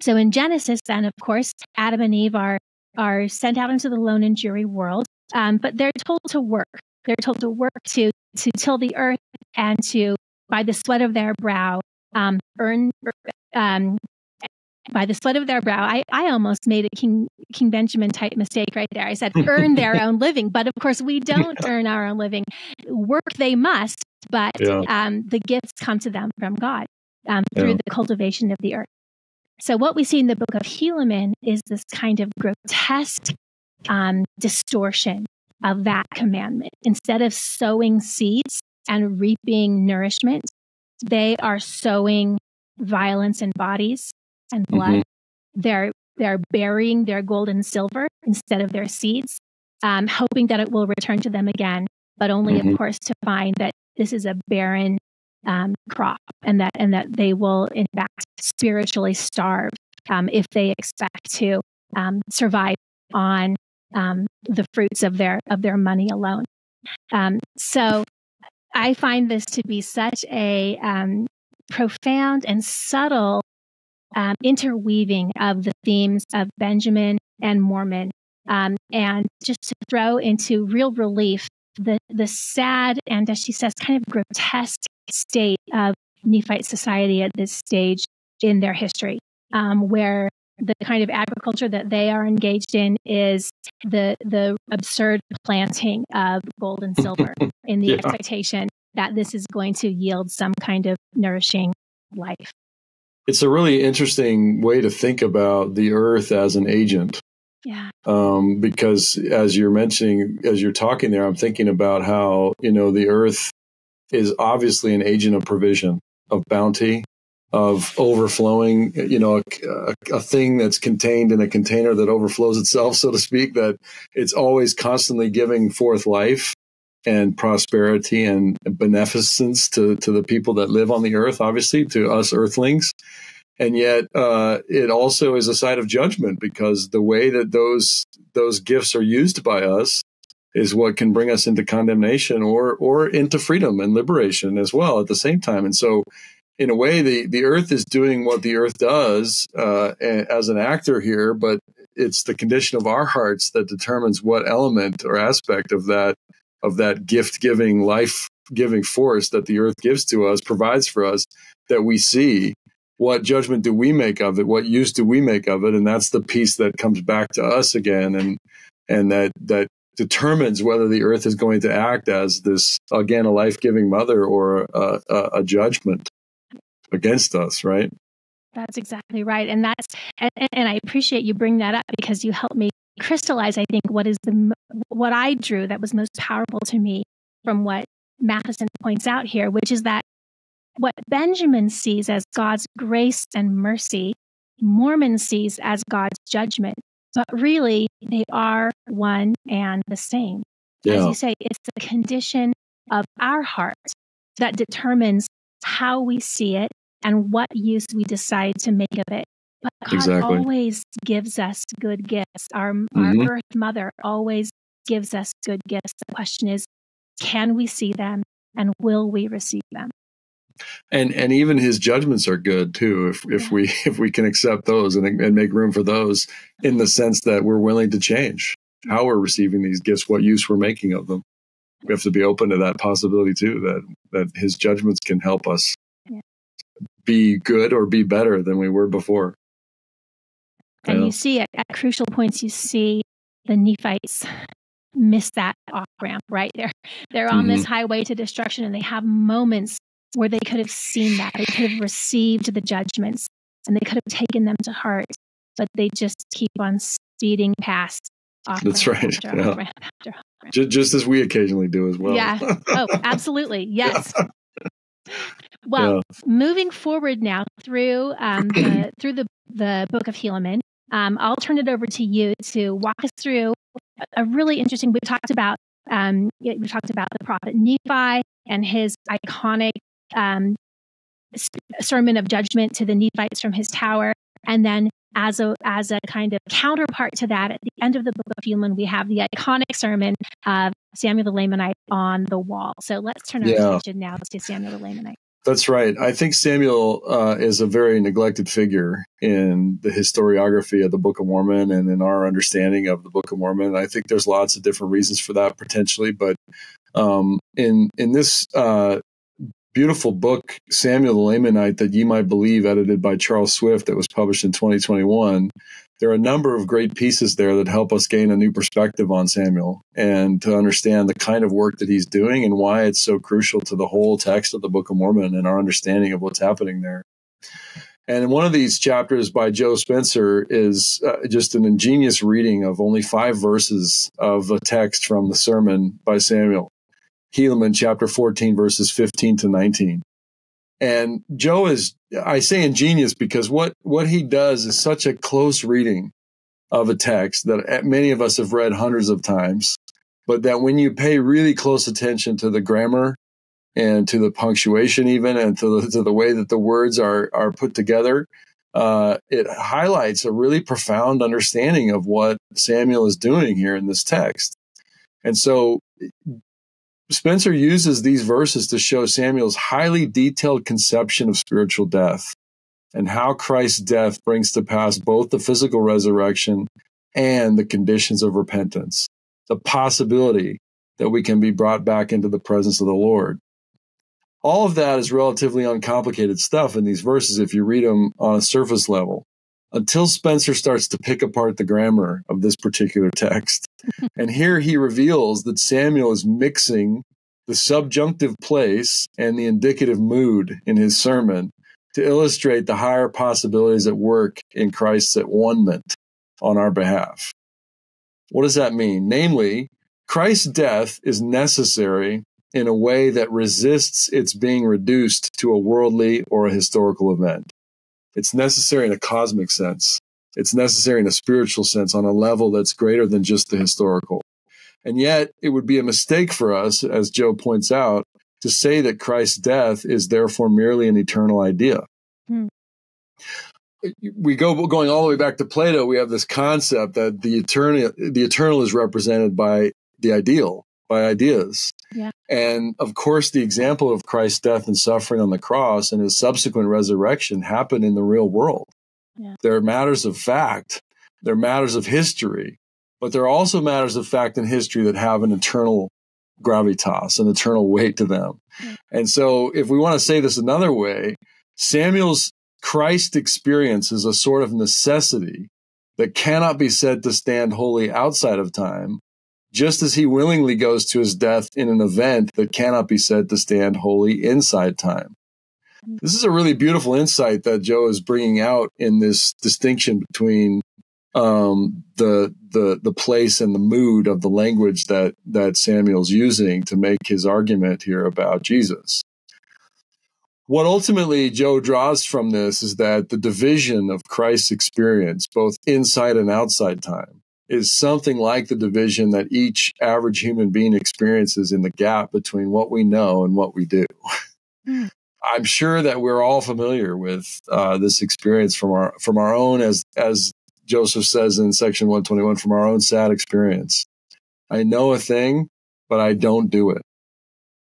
So in Genesis, then, of course, Adam and Eve are, are sent out into the lone and dreary world, um, but they're told to work. They're told to work to, to till the earth and to, by the sweat of their brow, um, earn um, by the sweat of their brow. I, I almost made a King King Benjamin type mistake right there. I said earn their own living, but of course we don't yeah. earn our own living. Work they must, but yeah. um, the gifts come to them from God um, through yeah. the cultivation of the earth. So what we see in the book of Helaman is this kind of grotesque um, distortion of that commandment. Instead of sowing seeds and reaping nourishment, they are sowing violence in bodies and blood. Mm-hmm. They're they're burying their gold and silver instead of their seeds, um, hoping that it will return to them again, but only, mm-hmm. of course, to find that this is a barren um, crop and that and that they will, in fact, spiritually starve um, if they expect to um, survive on um, the fruits of their of their money alone. Um, so I find this to be such a um, profound and subtle um, interweaving of the themes of Benjamin and Mormon. Um, and just to throw into real relief the, the sad and, as she says, kind of grotesque state of Nephite society at this stage in their history, um, where the kind of agriculture that they are engaged in is the the absurd planting of gold and silver in the yeah. expectation that this is going to yield some kind of nourishing life. It's a really interesting way to think about the earth as an agent. Yeah. Um, because as you're mentioning, as you're talking there, I'm thinking about how, you know, the earth is obviously an agent of provision, of bounty, of overflowing, you know, a, a, thing that's contained in a container that overflows itself, so to speak, that it's always constantly giving forth life and prosperity and beneficence to, to the people that live on the earth, obviously, to us earthlings. And yet, uh, it also is a side of judgment because the way that those those gifts are used by us is what can bring us into condemnation or or into freedom and liberation as well at the same time. And so, in a way, the the earth is doing what the earth does uh, as an actor here, but it's the condition of our hearts that determines what element or aspect of that of that gift giving, life giving force that the earth gives to us, provides for us, that we see. What judgment do we make of it? What use do we make of it? And that's the piece that comes back to us again, and and that that determines whether the earth is going to act as this again a life giving mother or a, a, a judgment against us, right? That's exactly right. And that's, and, and, I appreciate you bring that up because you help me crystallize, I think, what is the what I drew that was most powerful to me from what Matheson points out here, which is that what Benjamin sees as God's grace and mercy, Mormon sees as God's judgment. But really, they are one and the same. Yeah. As you say, it's the condition of our heart that determines how we see it and what use we decide to make of it. But God exactly. always gives us good gifts. Our, mm-hmm. our Earth Mother always gives us good gifts. The question is, can we see them and will we receive them? and and even his judgments are good too if if we if we can accept those and, and make room for those in the sense that we're willing to change how we're receiving these gifts what use we're making of them we have to be open to that possibility too that that his judgments can help us yeah. be good or be better than we were before and yeah. you see at, at crucial points you see the nephites miss that off ramp right there they're on mm-hmm. this highway to destruction and they have moments where they could have seen that they could have received the judgments and they could have taken them to heart but they just keep on speeding past that's right. Yeah. just, just, as we occasionally do as well. Yeah. Oh absolutely. Yes. Well yeah. moving forward now through um, the through the the book of helaman um, i'll turn it over to you to walk us through a really interesting we talked about um, we talked about the prophet nephi and his iconic um, sermon of judgment to the Nephites from his tower. And then as a as a kind of counterpart to that, at the end of the book of Helaman, we have the iconic sermon of Samuel the Lamanite on the wall. So let's turn our yeah. attention now to Samuel the Lamanite. That's right. I think Samuel uh, is a very neglected figure in the historiography of the Book of Mormon and in our understanding of the Book of Mormon. I think there's lots of different reasons for that potentially, but um, in in this uh, beautiful book, Samuel the Lamanite, that ye might believe, edited by Charles Swift, that was published in 2021. There are a number of great pieces there that help us gain a new perspective on Samuel and to understand the kind of work that he's doing and why it's so crucial to the whole text of the Book of Mormon and our understanding of what's happening there. And one of these chapters by Joe Spencer is uh, just an ingenious reading of only five verses of a text from the sermon by Samuel. Helaman chapter 14, verses 15 to 19. And Joe is, I say ingenious because what, what he does is such a close reading of a text that many of us have read hundreds of times, but that when you pay really close attention to the grammar and to the punctuation even and to the, to the way that the words are, are put together, uh, it highlights a really profound understanding of what Samuel is doing here in this text. And so Spencer uses these verses to show Samuel's highly detailed conception of spiritual death and how Christ's death brings to pass both the physical resurrection and the conditions of repentance, the possibility that we can be brought back into the presence of the Lord. All of that is relatively uncomplicated stuff in these verses if you read them on a surface level until Spencer starts to pick apart the grammar of this particular text. and here he reveals that Samuel is mixing the subjunctive place and the indicative mood in his sermon to illustrate the higher possibilities at work in Christ's at one on our behalf. What does that mean? Namely, Christ's death is necessary in a way that resists its being reduced to a worldly or a historical event. It's necessary in a cosmic sense. It's necessary in a spiritual sense on a level that's greater than just the historical. And yet, it would be a mistake for us, as Joe points out, to say that Christ's death is therefore merely an eternal idea. Hmm. We go going all the way back to Plato. We have this concept that the eternal, the eternal is represented by the ideal, by ideas. Yeah. And of course, the example of Christ's death and suffering on the cross and his subsequent resurrection happened in the real world. Yeah. They're matters of fact, they're matters of history, but there are also matters of fact and history that have an eternal gravitas, an eternal weight to them. Yeah. And so, if we want to say this another way, Samuel's Christ experience is a sort of necessity that cannot be said to stand wholly outside of time, just as he willingly goes to his death in an event that cannot be said to stand wholly inside time. This is a really beautiful insight that Joe is bringing out in this distinction between um, the the the place and the mood of the language that that Samuel's using to make his argument here about Jesus. What ultimately Joe draws from this is that the division of Christ's experience, both inside and outside time, is something like the division that each average human being experiences in the gap between what we know and what we do. Mm. I'm sure that we're all familiar with uh, this experience from our from our own, as as Joseph says in section 121, from our own sad experience. I know a thing, but I don't do it.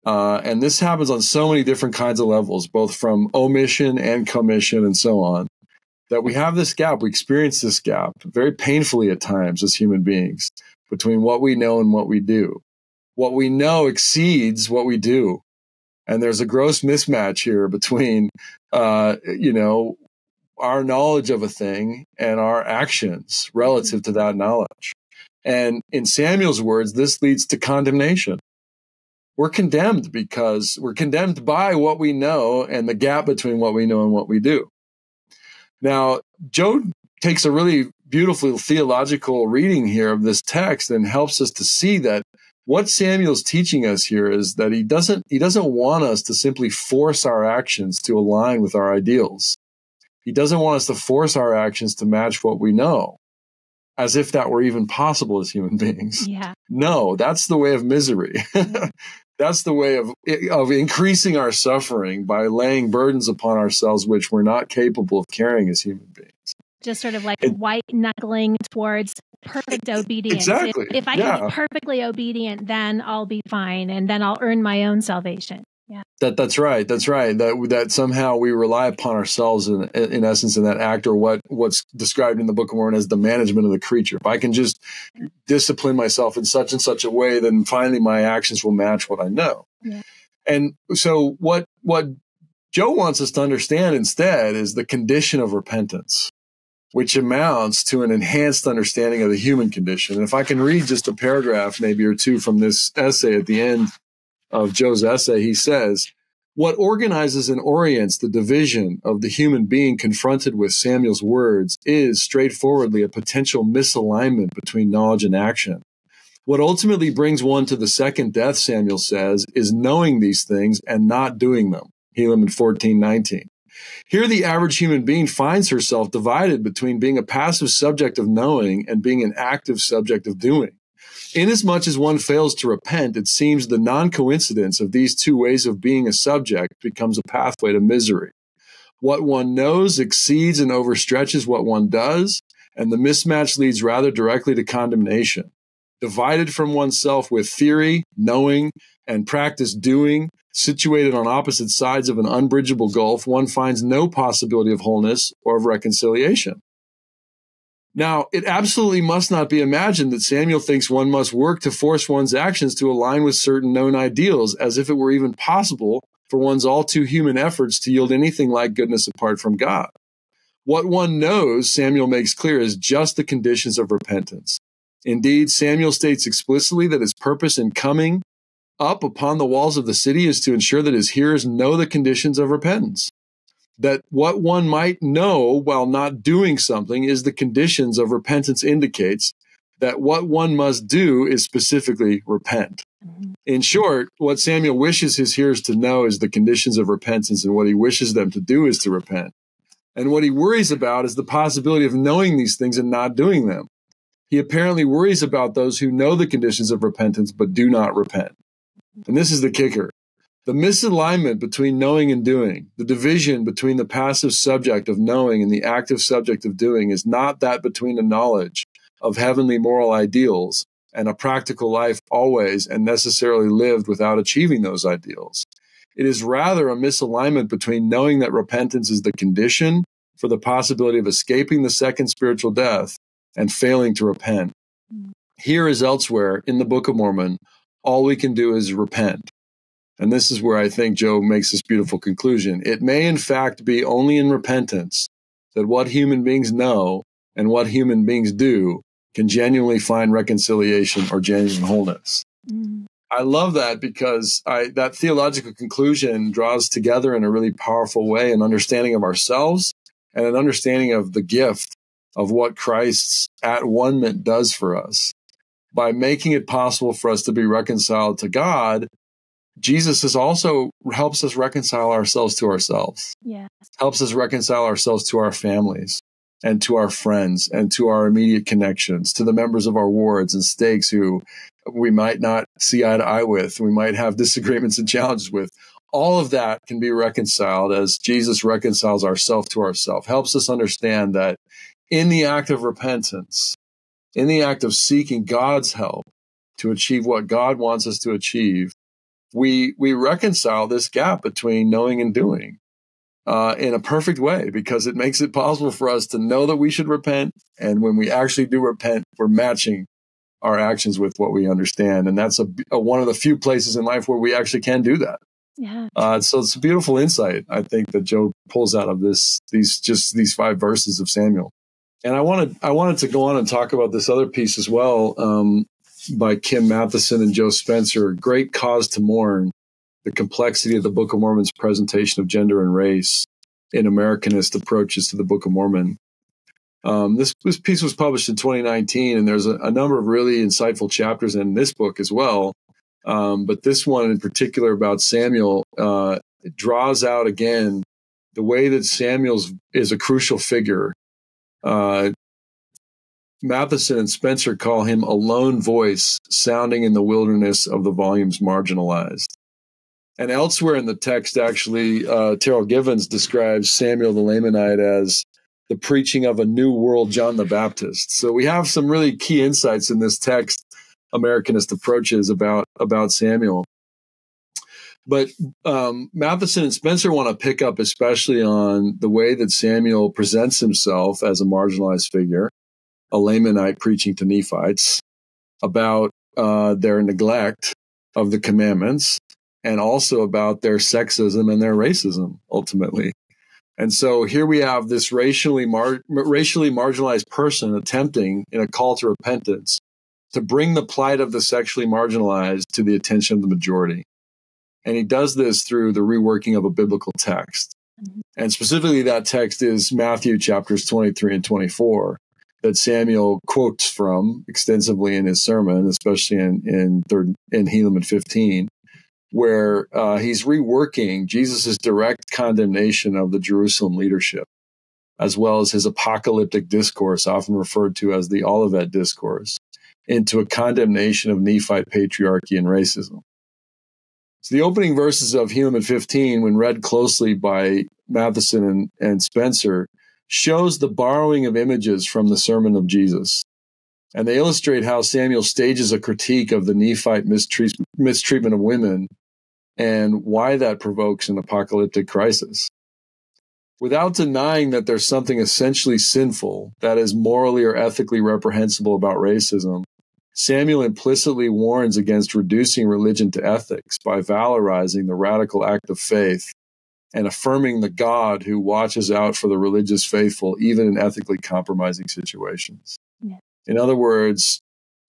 Uh, and this happens on so many different kinds of levels, both from omission and commission and so on, that we have this gap. We experience this gap very painfully at times as human beings between what we know and what we do. What we know exceeds what we do. And there's a gross mismatch here between, uh, you know, our knowledge of a thing and our actions relative to that knowledge. And in Samuel's words, this leads to condemnation. We're condemned because we're condemned by what we know and the gap between what we know and what we do. Now, Joe takes a really beautiful theological reading here of this text and helps us to see that what Samuel's teaching us here is that he doesn't he doesn't want us to simply force our actions to align with our ideals. He doesn't want us to force our actions to match what we know, as if that were even possible as human beings. Yeah. No, that's the way of misery. Mm-hmm. that's the way of of increasing our suffering by laying burdens upon ourselves which we're not capable of carrying as human beings just sort of like it, white knuckling towards perfect obedience. Exactly. If, if I yeah. can be perfectly obedient, then I'll be fine, and then I'll earn my own salvation. Yeah. That that's right. That's right. That that somehow we rely upon ourselves in in essence in that act or what what's described in the Book of Mormon as the management of the creature. If I can just discipline myself in such and such a way, then finally my actions will match what I know. Yeah. And so what what Joe wants us to understand instead is the condition of repentance which amounts to an enhanced understanding of the human condition. And if I can read just a paragraph, maybe or two from this essay at the end of Joe's essay, he says, What organizes and orients the division of the human being confronted with Samuel's words is straightforwardly a potential misalignment between knowledge and action. What ultimately brings one to the second death, Samuel says, is knowing these things and not doing them. Helaman 14, 19. Here, the average human being finds herself divided between being a passive subject of knowing and being an active subject of doing. Inasmuch as one fails to repent, it seems the non coincidence of these two ways of being a subject becomes a pathway to misery. What one knows exceeds and overstretches what one does, and the mismatch leads rather directly to condemnation. Divided from oneself with theory, knowing, and practice doing, situated on opposite sides of an unbridgeable gulf, one finds no possibility of wholeness or of reconciliation. Now, it absolutely must not be imagined that Samuel thinks one must work to force one's actions to align with certain known ideals, as if it were even possible for one's all too human efforts to yield anything like goodness apart from God. What one knows, Samuel makes clear, is just the conditions of repentance. Indeed, Samuel states explicitly that his purpose in coming up upon the walls of the city is to ensure that his hearers know the conditions of repentance. That what one might know while not doing something is the conditions of repentance indicates that what one must do is specifically repent. Mm-hmm. In short, what Samuel wishes his hearers to know is the conditions of repentance, and what he wishes them to do is to repent. And what he worries about is the possibility of knowing these things and not doing them. He apparently worries about those who know the conditions of repentance but do not repent. And this is the kicker. The misalignment between knowing and doing, the division between the passive subject of knowing and the active subject of doing is not that between a knowledge of heavenly moral ideals and a practical life always and necessarily lived without achieving those ideals. It is rather a misalignment between knowing that repentance is the condition for the possibility of escaping the second spiritual death and failing to repent. Mm. Here as elsewhere in the Book of Mormon, all we can do is repent. And this is where I think Joe makes this beautiful conclusion. It may, in fact, be only in repentance that what human beings know and what human beings do can genuinely find reconciliation or genuine wholeness. Mm. I love that because I, that theological conclusion draws together in a really powerful way an understanding of ourselves and an understanding of the gift of what Christ's at one does for us by making it possible for us to be reconciled to God, Jesus is also helps us reconcile ourselves to ourselves. Yes. Helps us reconcile ourselves to our families and to our friends and to our immediate connections, to the members of our wards and stakes who we might not see eye to eye with, we might have disagreements and challenges with. All of that can be reconciled as Jesus reconciles ourselves to ourselves, helps us understand that in the act of repentance, in the act of seeking God's help to achieve what God wants us to achieve, we we reconcile this gap between knowing and doing uh, in a perfect way because it makes it possible for us to know that we should repent, and when we actually do repent, we're matching our actions with what we understand, and that's a, a one of the few places in life where we actually can do that. Yeah. Uh, so it's a beautiful insight, I think, that Joe pulls out of this these just these five verses of Samuel. And I wanted I wanted to go on and talk about this other piece as well um, by Kim Matheson and Joe Spencer. Great cause to mourn: the complexity of the Book of Mormon's presentation of gender and race in Americanist approaches to the Book of Mormon. Um, this, this piece was published in 2019, and there's a, a number of really insightful chapters in this book as well um, but this one in particular about Samuel uh, draws out again the way that Samuel's is a crucial figure. Uh, Matheson and Spencer call him a lone voice sounding in the wilderness of the volumes marginalized. And elsewhere in the text, actually, uh, Terryl Givens describes Samuel the Lamanite as the preaching of a new world John the Baptist. So we have some really key insights in this text Americanist approaches about about Samuel. But um, Matheson and Spencer want to pick up especially on the way that Samuel presents himself as a marginalized figure, a Lamanite preaching to Nephites, about uh, their neglect of the commandments, and also about their sexism and their racism, ultimately. And so here we have this racially mar- racially marginalized person attempting in a call to repentance to bring the plight of the sexually marginalized to the attention of the majority. And he does this through the reworking of a biblical text. Mm-hmm. And specifically, that text is Matthew chapters 23 and 24 that Samuel quotes from extensively in his sermon, especially in, in third in Helaman 15, where uh, he's reworking Jesus' direct condemnation of the Jerusalem leadership, as well as his apocalyptic discourse, often referred to as the Olivet Discourse into a condemnation of Nephite patriarchy and racism. So the opening verses of Helaman 15, when read closely by Matheson and, and Spencer, shows the borrowing of images from the sermon of Jesus. And they illustrate how Samuel stages a critique of the Nephite mistreat- mistreatment of women and why that provokes an apocalyptic crisis. Without denying that there's something essentially sinful, that is morally or ethically reprehensible about racism, Samuel implicitly warns against reducing religion to ethics by valorizing the radical act of faith and affirming the God who watches out for the religious faithful, even in ethically compromising situations. Yeah. In other words,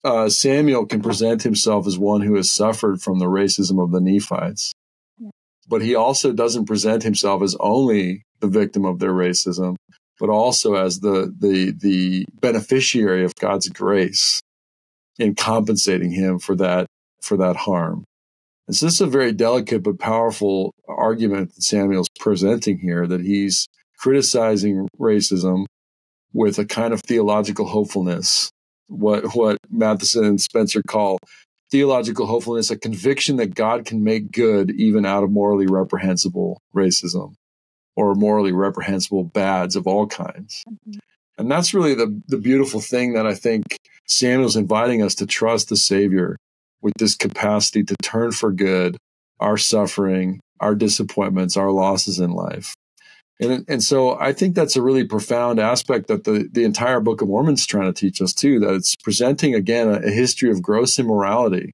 uh, Samuel can present himself as one who has suffered from the racism of the Nephites, yeah. but he also doesn't present himself as only the victim of their racism, but also as the the the beneficiary of God's grace in compensating him for that for that harm. And so this is a very delicate but powerful argument that Samuel's presenting here that he's criticizing racism with a kind of theological hopefulness, what what Matheson and Spencer call theological hopefulness, a conviction that God can make good even out of morally reprehensible racism or morally reprehensible bads of all kinds. Mm-hmm. And that's really the, the beautiful thing that I think Samuel's inviting us to trust the Savior with this capacity to turn for good our suffering, our disappointments, our losses in life. And, and so I think that's a really profound aspect that the, the entire Book of Mormon's trying to teach us too, that it's presenting again a, a history of gross immorality,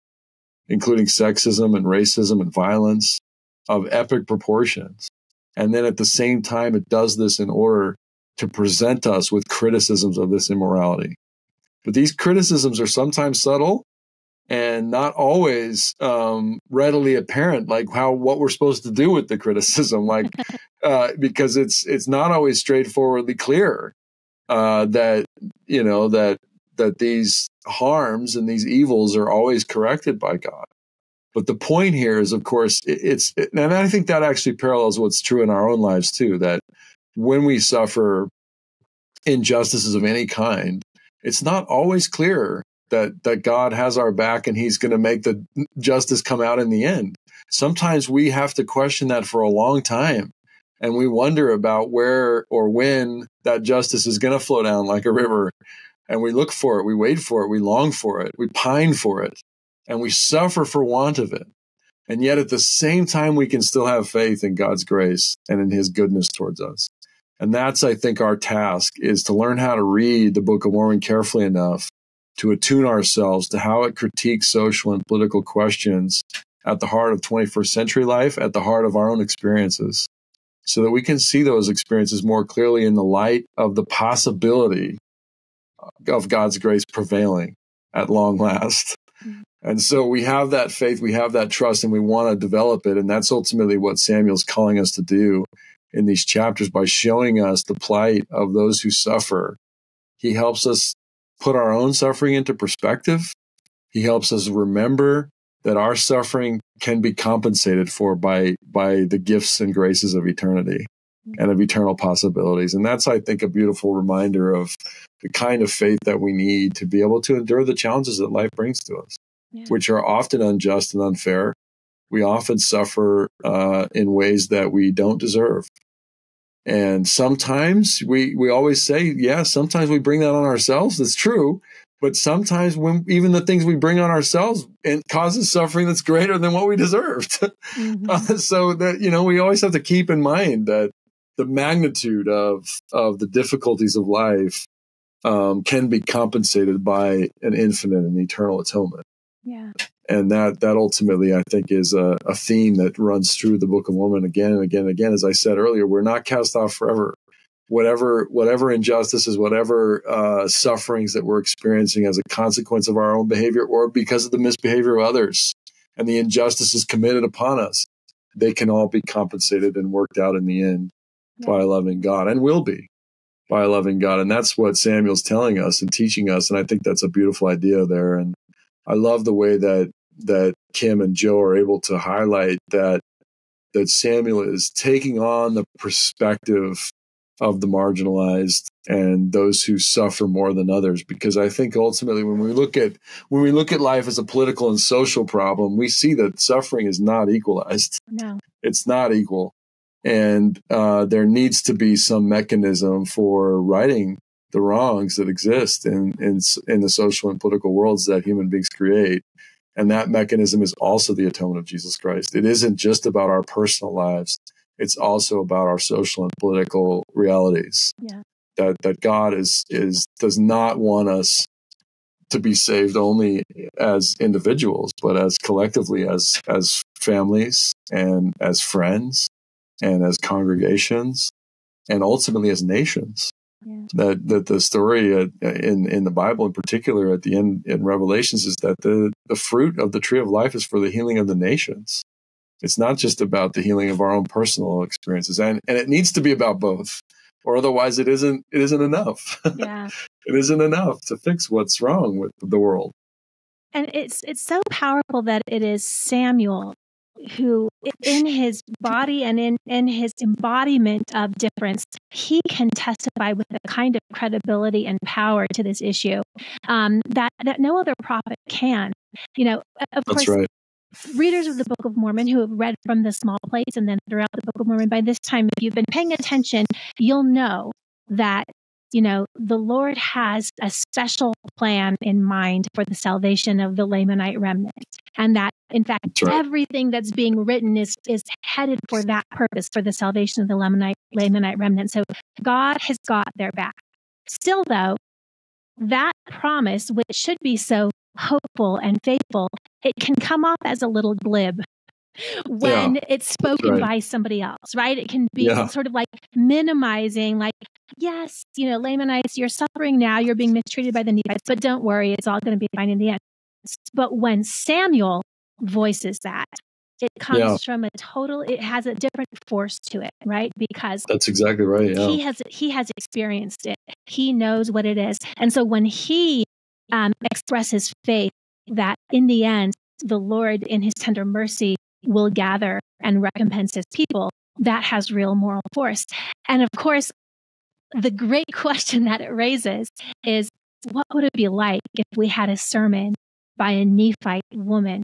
including sexism and racism and violence of epic proportions. And then at the same time, it does this in order to present us with criticisms of this immorality. But these criticisms are sometimes subtle and not always um, readily apparent, like how what we're supposed to do with the criticism, like uh, because it's it's not always straightforwardly clear uh, that you know that that these harms and these evils are always corrected by God. But the point here is, of course, it, it's it, and I think that actually parallels what's true in our own lives too. That when we suffer injustices of any kind, it's not always clear that that God has our back and he's going to make the justice come out in the end. Sometimes we have to question that for a long time and we wonder about where or when that justice is going to flow down like a river and we look for it, we wait for it, we long for it, we pine for it, and we suffer for want of it. And yet at the same time, we can still have faith in God's grace and in his goodness towards us. And that's, I think, our task is to learn how to read the Book of Mormon carefully enough to attune ourselves to how it critiques social and political questions at the heart of 21st century life, at the heart of our own experiences, so that we can see those experiences more clearly in the light of the possibility of God's grace prevailing at long last. Mm-hmm. And so we have that faith, we have that trust, and we want to develop it. And that's ultimately what Samuel's calling us to do in these chapters by showing us the plight of those who suffer. He helps us put our own suffering into perspective. He helps us remember that our suffering can be compensated for by by the gifts and graces of eternity and of eternal possibilities. And that's, I think, a beautiful reminder of the kind of faith that we need to be able to endure the challenges that life brings to us, yeah. which are often unjust and unfair. We often suffer uh, in ways that we don't deserve. And sometimes we, we always say, yeah, sometimes we bring that on ourselves. That's true. But sometimes when even the things we bring on ourselves it causes suffering that's greater than what we deserved. Mm-hmm. uh, so that, you know, we always have to keep in mind that the magnitude of, of the difficulties of life um, can be compensated by an infinite and eternal atonement. Yeah. And that that ultimately, I think, is a, a, theme that runs through the Book of Mormon again and again and again. As I said earlier, we're not cast off forever whatever whatever injustices, whatever uh, sufferings that we're experiencing as a consequence of our own behavior or because of the misbehavior of others and the injustices committed upon us, they can all be compensated and worked out in the end yeah. by a loving God and will be by a loving God. And that's what Samuel's telling us and teaching us. And I think that's a beautiful idea there. And I love the way that that Kim and Joe are able to highlight that that Samuel is taking on the perspective of the marginalized and those who suffer more than others. Because i think ultimately when we look at when we look at life as a political and social problem we see that suffering is not equalized. No. It's not equal. And uh, there needs to be some mechanism for righting the wrongs that exist in, in in the social and political worlds that human beings create and that mechanism is also the atonement of jesus christ it isn't just about our personal lives it's also about our social and political realities. Yeah. That that God is is does not want us to be saved only as individuals, but as collectively as as families and as friends and as congregations and ultimately as nations. Yeah. That that the story uh, in in the Bible in particular at the end in Revelations is that the the fruit of the tree of life is for the healing of the nations. It's not just about the healing of our own personal experiences, and and it needs to be about both, or otherwise it isn't it isn't enough. Yeah, it isn't enough to fix what's wrong with the world. And it's it's so powerful that it is Samuel who in his body and in, in his embodiment of difference, he can testify with a kind of credibility and power to this issue um, that, that no other prophet can. You know, of That's course, right readers of the Book of Mormon who have read from the small plates and then throughout the Book of Mormon, by this time, if you've been paying attention, you'll know that, you know, the Lord has a special plan in mind for the salvation of the Lamanite remnant. And that, in fact, right. everything that's being written is, is headed for that purpose, for the salvation of the Lamanite, Lamanite remnant. So God has got their back. Still, though, that promise, which should be so hopeful and faithful, it can come off as a little glib when yeah, it's spoken right. by somebody else, right? It can be yeah. sort of like minimizing, like, yes, you know, Lamanites, you're suffering now, you're being mistreated by the Nephites, but don't worry, it's all going to be fine in the end. But when Samuel voices that, it comes yeah. from a total it has a different force to it right because that's exactly right yeah. he has he has experienced it he knows what it is and so when he um, expresses faith that in the end, the Lord, in his tender mercy, will gather and recompense his people, that has real moral force. And of course, the great question that it raises is what would it be like if we had a sermon by a Nephite woman,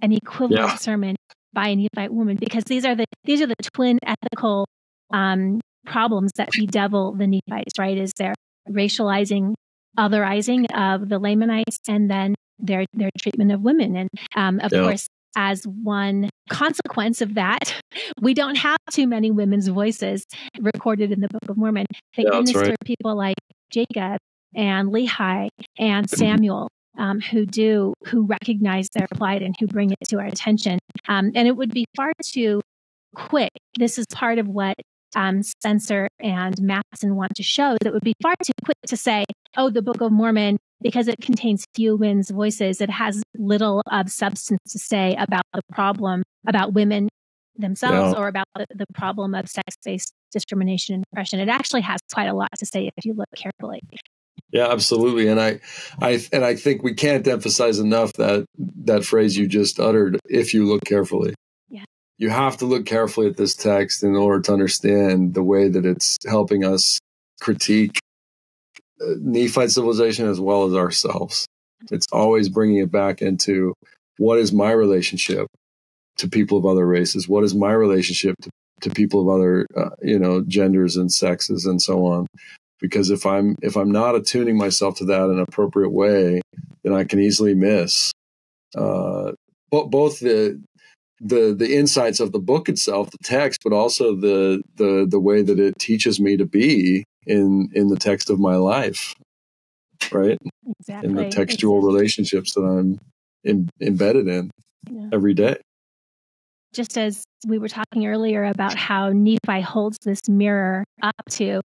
an equivalent yeah. sermon by a Nephite woman? Because these are the these are the twin ethical um, problems that bedevil the Nephites, right? Is they're racializing otherizing of the Lamanites and then their their treatment of women. And um, of yeah. course, as one consequence of that, we don't have too many women's voices recorded in the Book of Mormon. Thank yeah, goodness right. people like Jacob and Lehi and Samuel. Um, who do who recognize their plight and who bring it to our attention um, and it would be far too quick this is part of what um, Spencer and Matheson want to show that would be far too quick to say, oh, the Book of Mormon, because it contains few women's voices, it has little of substance to say about the problem, about women themselves, or about the, the problem of sex based discrimination and oppression. It actually has quite a lot to say if you look carefully. Yeah, absolutely, and I, I, and I think we can't emphasize enough that that phrase you just uttered. If you look carefully, Yeah. you have to look carefully at this text in order to understand the way that it's helping us critique Nephite civilization as well as ourselves. It's always bringing it back into what is my relationship to people of other races? What is my relationship to, to people of other, uh, you know, genders and sexes and so on? Because if I'm if I'm not attuning myself to that in an appropriate way, then I can easily miss uh, both the the the insights of the book itself, the text, but also the the the way that it teaches me to be in in the text of my life, right? Exactly. In the textual exactly. relationships that I'm in, embedded in yeah. every day. Just as we were talking earlier about how Nephi holds this mirror up to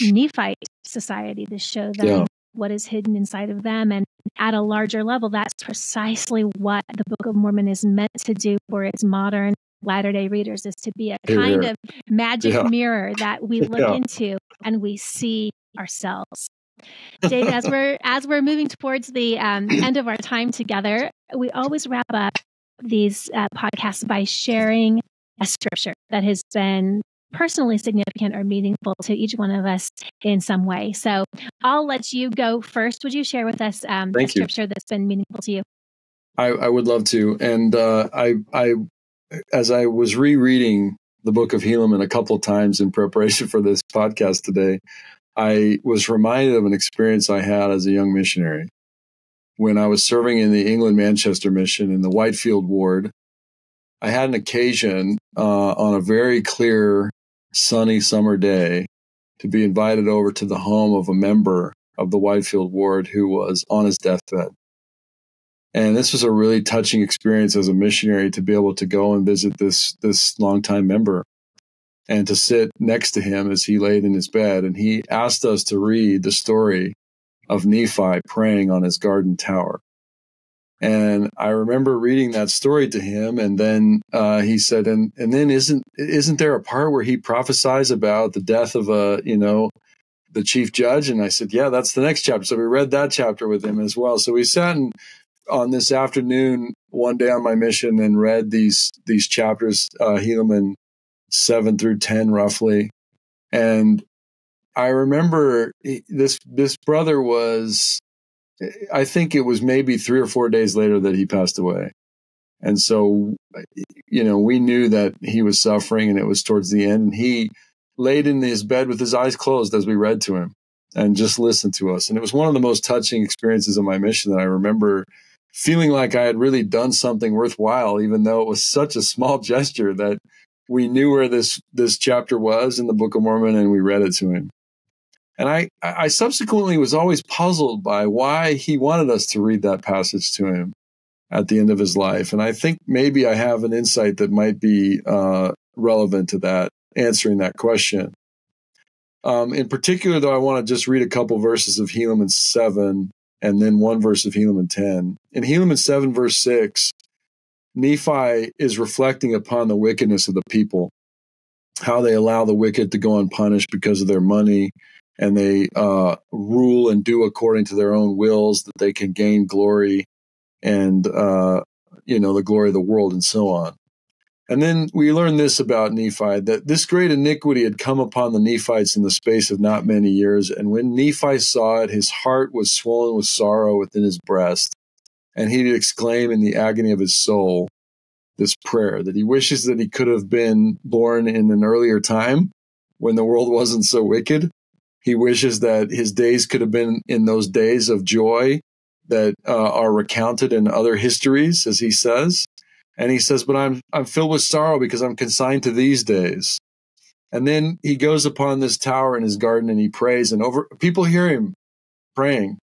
Nephite society to show them yeah. what is hidden inside of them and at a larger level, that's precisely what the Book of Mormon is meant to do for its modern Latter day readers is to be a kind of magic mirror that we look into and we see ourselves. Dave, as we're as we're moving towards the um, end of our time together, we always wrap up these uh, podcasts by sharing a scripture that has been personally significant or meaningful to each one of us in some way. So I'll let you go first. Would you share with us um, a scripture you. that's been meaningful to you? I, I would love to. And uh, I, I, as I was rereading the book of Helaman a couple times in preparation for this podcast today, I was reminded of an experience I had as a young missionary when I was serving in the England Manchester mission in the Whitefield Ward. I had an occasion uh, on a very clear sunny summer day to be invited over to the home of a member of the Whitefield Ward who was on his deathbed. And this was a really touching experience as a missionary to be able to go and visit this this longtime member and to sit next to him as he laid in his bed. And he asked us to read the story of Nephi praying on his garden tower. And I remember reading that story to him, and then uh, he said, "and and then isn't isn't there a part where he prophesies about the death of a you know the chief judge?" And I said, "Yeah, that's the next chapter." So we read that chapter with him as well. So we sat in, on this afternoon one day on my mission and read these these chapters, uh, Helaman seven through ten roughly, and I remember this this brother was I think it was maybe three or four days later that he passed away. And so, you know, we knew that he was suffering and it was towards the end. And he laid in his bed with his eyes closed as we read to him and just listened to us. And it was one of the most touching experiences of my mission that I remember feeling like I had really done something worthwhile, even though it was such a small gesture that we knew where this, this chapter was in the Book of Mormon and we read it to him. And I, I subsequently was always puzzled by why he wanted us to read that passage to him at the end of his life. And I think maybe I have an insight that might be uh, relevant to that, answering that question. Um, in particular, though, I want to just read a couple verses of Helaman 7 and then one verse of Helaman 10. In Helaman 7, verse 6, Nephi is reflecting upon the wickedness of the people, how they allow the wicked to go unpunished because of their money and they uh, rule and do according to their own wills, that they can gain glory and, uh, you know, the glory of the world and so on. And then we learn this about Nephi that this great iniquity had come upon the Nephites in the space of not many years. And when Nephi saw it, his heart was swollen with sorrow within his breast. And he did exclaim in the agony of his soul this prayer that he wishes that he could have been born in an earlier time when the world wasn't so wicked he wishes that his days could have been in those days of joy that uh, are recounted in other histories, as he says. And he says, But I'm I'm filled with sorrow because I'm consigned to these days. And then he goes upon this tower in his garden and he prays, and over people hear him praying.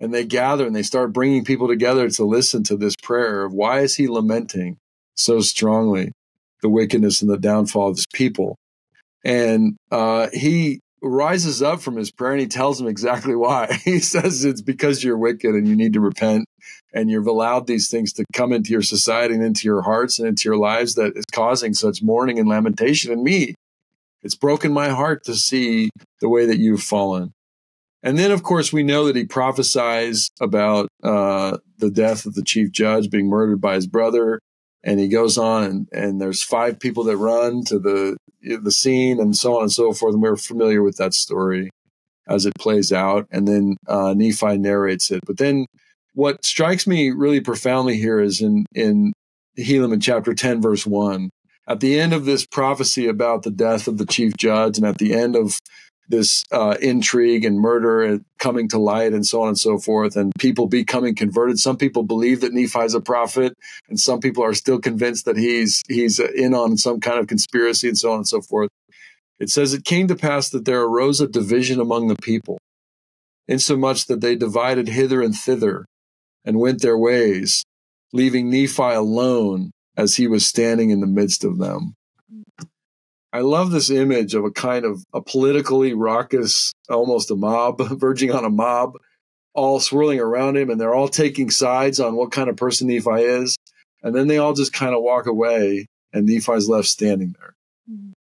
And they gather and they start bringing people together to listen to this prayer of why is he lamenting so strongly the wickedness and the downfall of his people. And uh, he rises up from his prayer and he tells them exactly why. He says it's because you're wicked and you need to repent and you've allowed these things to come into your society and into your hearts and into your lives that is causing such mourning and lamentation in me. It's broken my heart to see the way that you've fallen. And then, of course, we know that he prophesies about uh, the death of the chief judge being murdered by his brother. And he goes on, and, and there's five people that run to the the scene, and so on and so forth. And we're familiar with that story as it plays out. And then uh, Nephi narrates it. But then what strikes me really profoundly here is in in Helaman chapter 10 verse 1 at the end of this prophecy about the death of the chief judge and at the end of this uh, intrigue and murder coming to light and so on and so forth and people becoming converted some people believe that nephi is a prophet and some people are still convinced that he's he's in on some kind of conspiracy and so on and so forth. It says it came to pass that there arose a division among the people insomuch that they divided hither and thither and went their ways, leaving Nephi alone as he was standing in the midst of them. I love this image of a kind of a politically raucous, almost a mob, verging on a mob, all swirling around him, and they're all taking sides on what kind of person Nephi is. And then they all just kind of walk away, and Nephi's left standing there. Mm-hmm.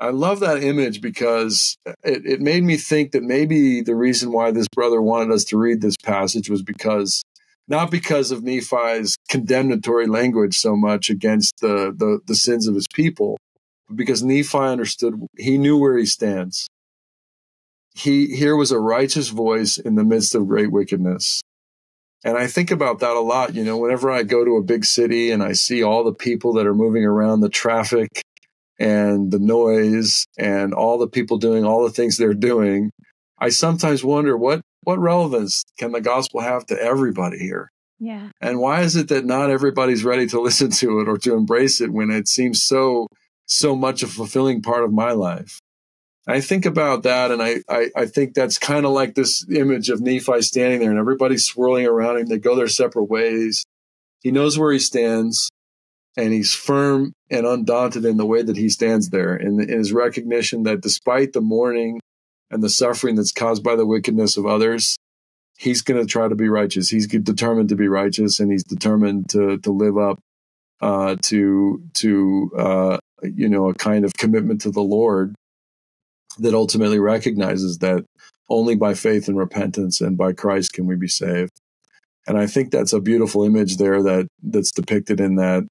I love that image because it, it made me think that maybe the reason why this brother wanted us to read this passage was because not because of Nephi's condemnatory language so much against the, the, the sins of his people, but because Nephi understood, he knew where he stands. He here was a righteous voice in the midst of great wickedness. And I think about that a lot. You know, whenever I go to a big city and I see all the people that are moving around, the traffic and the noise and all the people doing all the things they're doing, I sometimes wonder what what relevance can the gospel have to everybody here? Yeah. And why is it that not everybody's ready to listen to it or to embrace it when it seems so so much a fulfilling part of my life? I think about that and I, I, I think that's kind of like this image of Nephi standing there and everybody's swirling around him. They go their separate ways. He knows where he stands and he's firm and undaunted in the way that he stands there in, in his recognition that despite the mourning and the suffering that's caused by the wickedness of others, he's going to try to be righteous. He's determined to be righteous, and he's determined to to live up uh, to to uh, you know a kind of commitment to the Lord that ultimately recognizes that only by faith and repentance and by Christ can we be saved. And I think that's a beautiful image there that that's depicted in that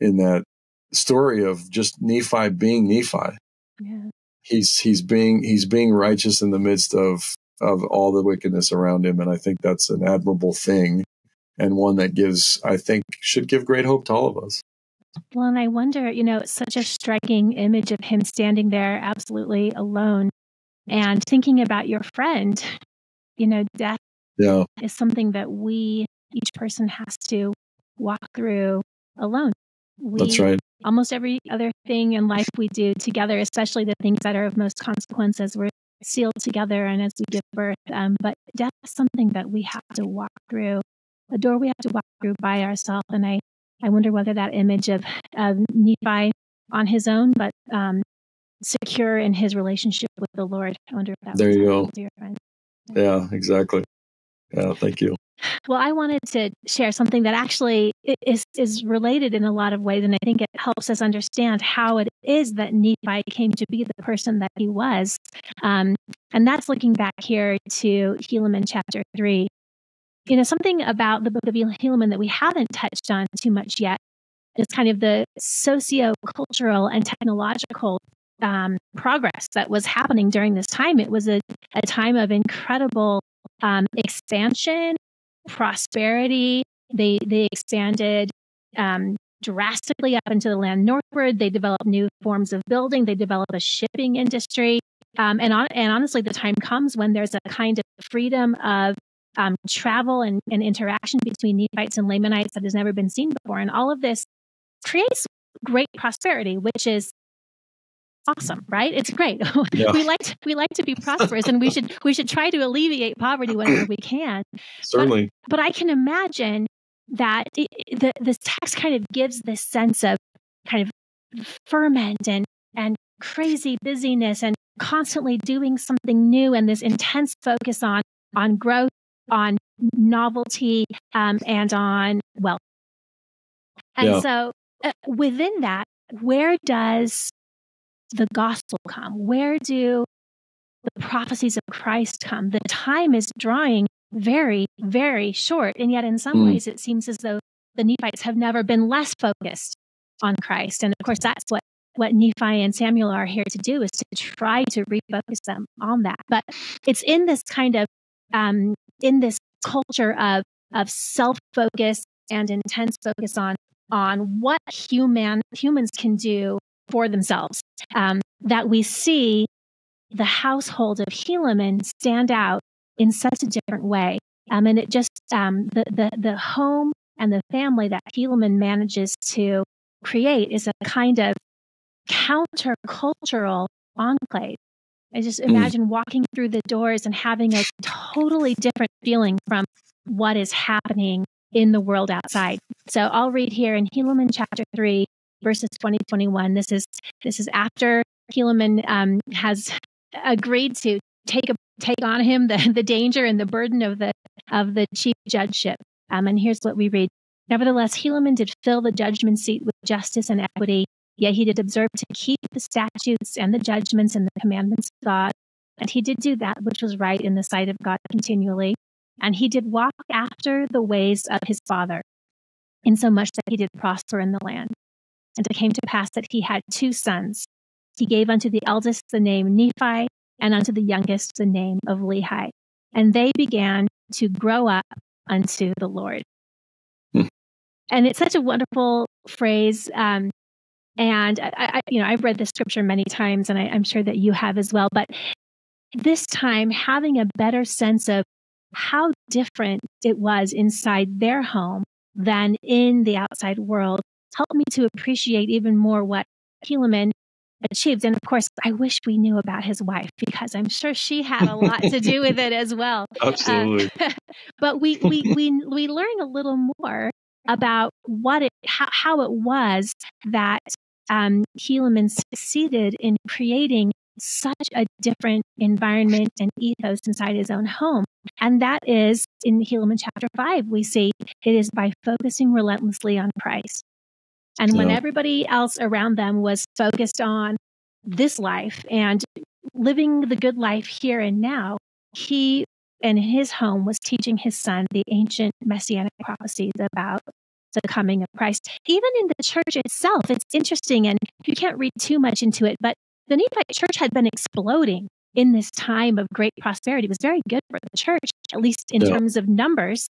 in that story of just Nephi being Nephi. Yeah he's he's being he's being righteous in the midst of of all the wickedness around him. And i think that's an admirable thing and one that gives i think should give great hope to all of us. Well and i wonder you know such a striking image of him standing there absolutely alone and thinking about your friend you know death yeah. is something that we each person has to walk through alone we, that's right almost every other thing in life we do together, especially the things that are of most consequence as we're sealed together and as we give birth. Um, but death is something that we have to walk through, a door we have to walk through by ourselves. And I, I wonder whether that image of, of Nephi on his own, but um, secure in his relationship with the Lord. I wonder if that there you go. Yeah, exactly. Yeah, thank you. Well, I wanted to share something that actually is is related in a lot of ways, and I think it helps us understand how it is that Nephi came to be the person that he was. Um, and that's looking back here to Helaman chapter three. You know, something about the book of Helaman that we haven't touched on too much yet is kind of the socio-cultural and technological um, progress that was happening during this time. It was a, a time of incredible um, expansion prosperity. They they expanded um, drastically up into the land northward. They developed new forms of building. They developed a shipping industry. Um, and on, and honestly, the time comes when there's a kind of freedom of um, travel and, and interaction between Nephites and Lamanites that has never been seen before. And all of this creates great prosperity, which is awesome, right? It's great. Yeah. we like to, we like to be prosperous, and we should we should try to alleviate poverty whenever we can. Certainly, But I can imagine that it, the this text kind of gives this sense of kind of ferment and and crazy busyness and constantly doing something new and this intense focus on on growth, on novelty, um, and on wealth. And Yeah. so uh, within that, where does the gospel come? Where do the prophecies of Christ come? The time is drawing very, very short. And yet, in some Mm. ways, it seems as though the Nephites have never been less focused on Christ. And of course, that's what, what Nephi and Samuel are here to do is to try to refocus them on that. But it's in this kind of, um, in this culture of, of self focus and intense focus on, on what human, humans can do for themselves um, that we see the household of Helaman stand out in such a different way. Um, and it just, um, the, the, the home and the family that Helaman manages to create is a kind of countercultural enclave. I just imagine walking through the doors and having a totally different feeling from what is happening in the world outside. So I'll read here in Helaman chapter 3, verses 20 21. This is this is after Helaman um, has agreed to take a, take on him the, the danger and the burden of the of the chief judgeship. Um, and here's what we read. Nevertheless, Helaman did fill the judgment seat with justice and equity. Yet he did observe to keep the statutes and the judgments and the commandments of God. And he did do that which was right in the sight of God continually. And he did walk after the ways of his father, insomuch that he did prosper in the land. And it came to pass that he had two sons. He gave unto the eldest the name Nephi, and unto the youngest the name of Lehi. And they began to grow up unto the Lord. Hmm. And it's such a wonderful phrase. Um, and I, I, you know, I've read the scripture many times, and I, I'm sure that you have as well. But this time, having a better sense of how different it was inside their home than in the outside world helped me to appreciate even more what Helaman achieved. And of course, I wish we knew about his wife because I'm sure she had a lot to do with it as well. absolutely. Uh, but we, we, we, we learn a little more about what it, how, how it was that um, Helaman succeeded in creating such a different environment and ethos inside his own home. And that is in Helaman chapter five, we see it is by focusing relentlessly on Christ. And when Yeah. everybody else around them was focused on this life and living the good life here and now, he and his home was teaching his son the ancient messianic prophecies about the coming of Christ. Even in the church itself, it's interesting, and you can't read too much into it, but the Nephite church had been exploding in this time of great prosperity. It was very good for the church, at least in Yeah. terms of numbers.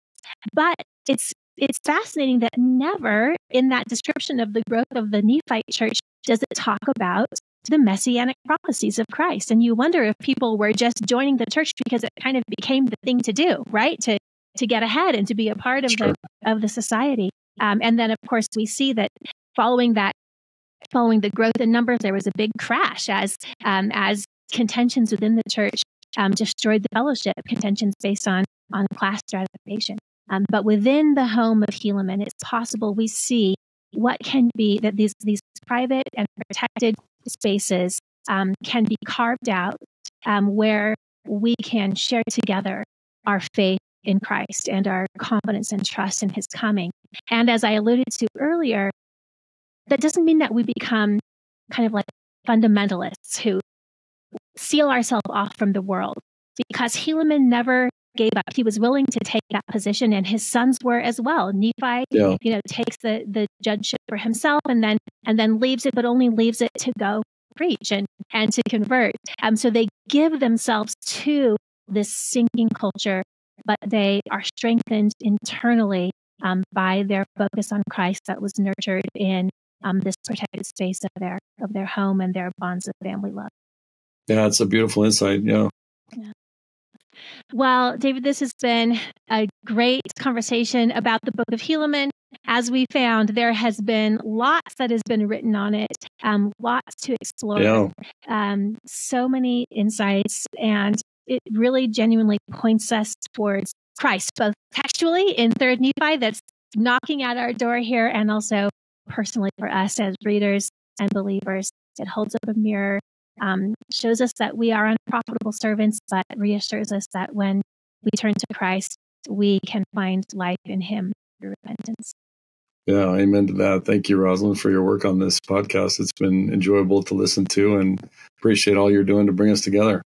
But it's it's fascinating that never in that description of the growth of the Nephite church does it talk about the messianic prophecies of Christ. And you wonder if people were just joining the church because it kind of became the thing to do, right? To to get ahead and to be a part of Sure. the of the society. Um, and then of course we see that following that following the growth in numbers, there was a big crash as um, as contentions within the church um, destroyed the fellowship, contentions based on on class stratification. Um, but within the home of Helaman, it's possible we see what can be that these these private and protected spaces um, can be carved out um, where we can share together our faith in Christ and our confidence and trust in His coming. And as I alluded to earlier, that doesn't mean that we become kind of like fundamentalists who seal ourselves off from the world because Helaman never gave up. He was willing to take that position, and his sons were as well. Nephi, Yeah. you know, takes the the judgeship for himself, and then and then leaves it, but only leaves it to go preach and and to convert. Um, so they give themselves to this sinking culture, but they are strengthened internally um, by their focus on Christ that was nurtured in um, this protected space of their of their home and their bonds of family love. Yeah, it's a beautiful insight. Yeah. Well, David, this has been a great conversation about the book of Helaman. as we found, there has been lots that has been written on it, um, lots to explore, Yeah. um, so many insights, and it really genuinely points us towards Christ, both textually in Third Nephi, that's knocking at our door here, and also personally for us as readers and believers. It holds up a mirror, um, shows us that we are unprofitable servants, but reassures us that when we turn to Christ, we can find life in Him through repentance. Yeah, amen to that. Thank you, Rosalynde, for your work on this podcast. It's been enjoyable to listen to and appreciate all you're doing to bring us together.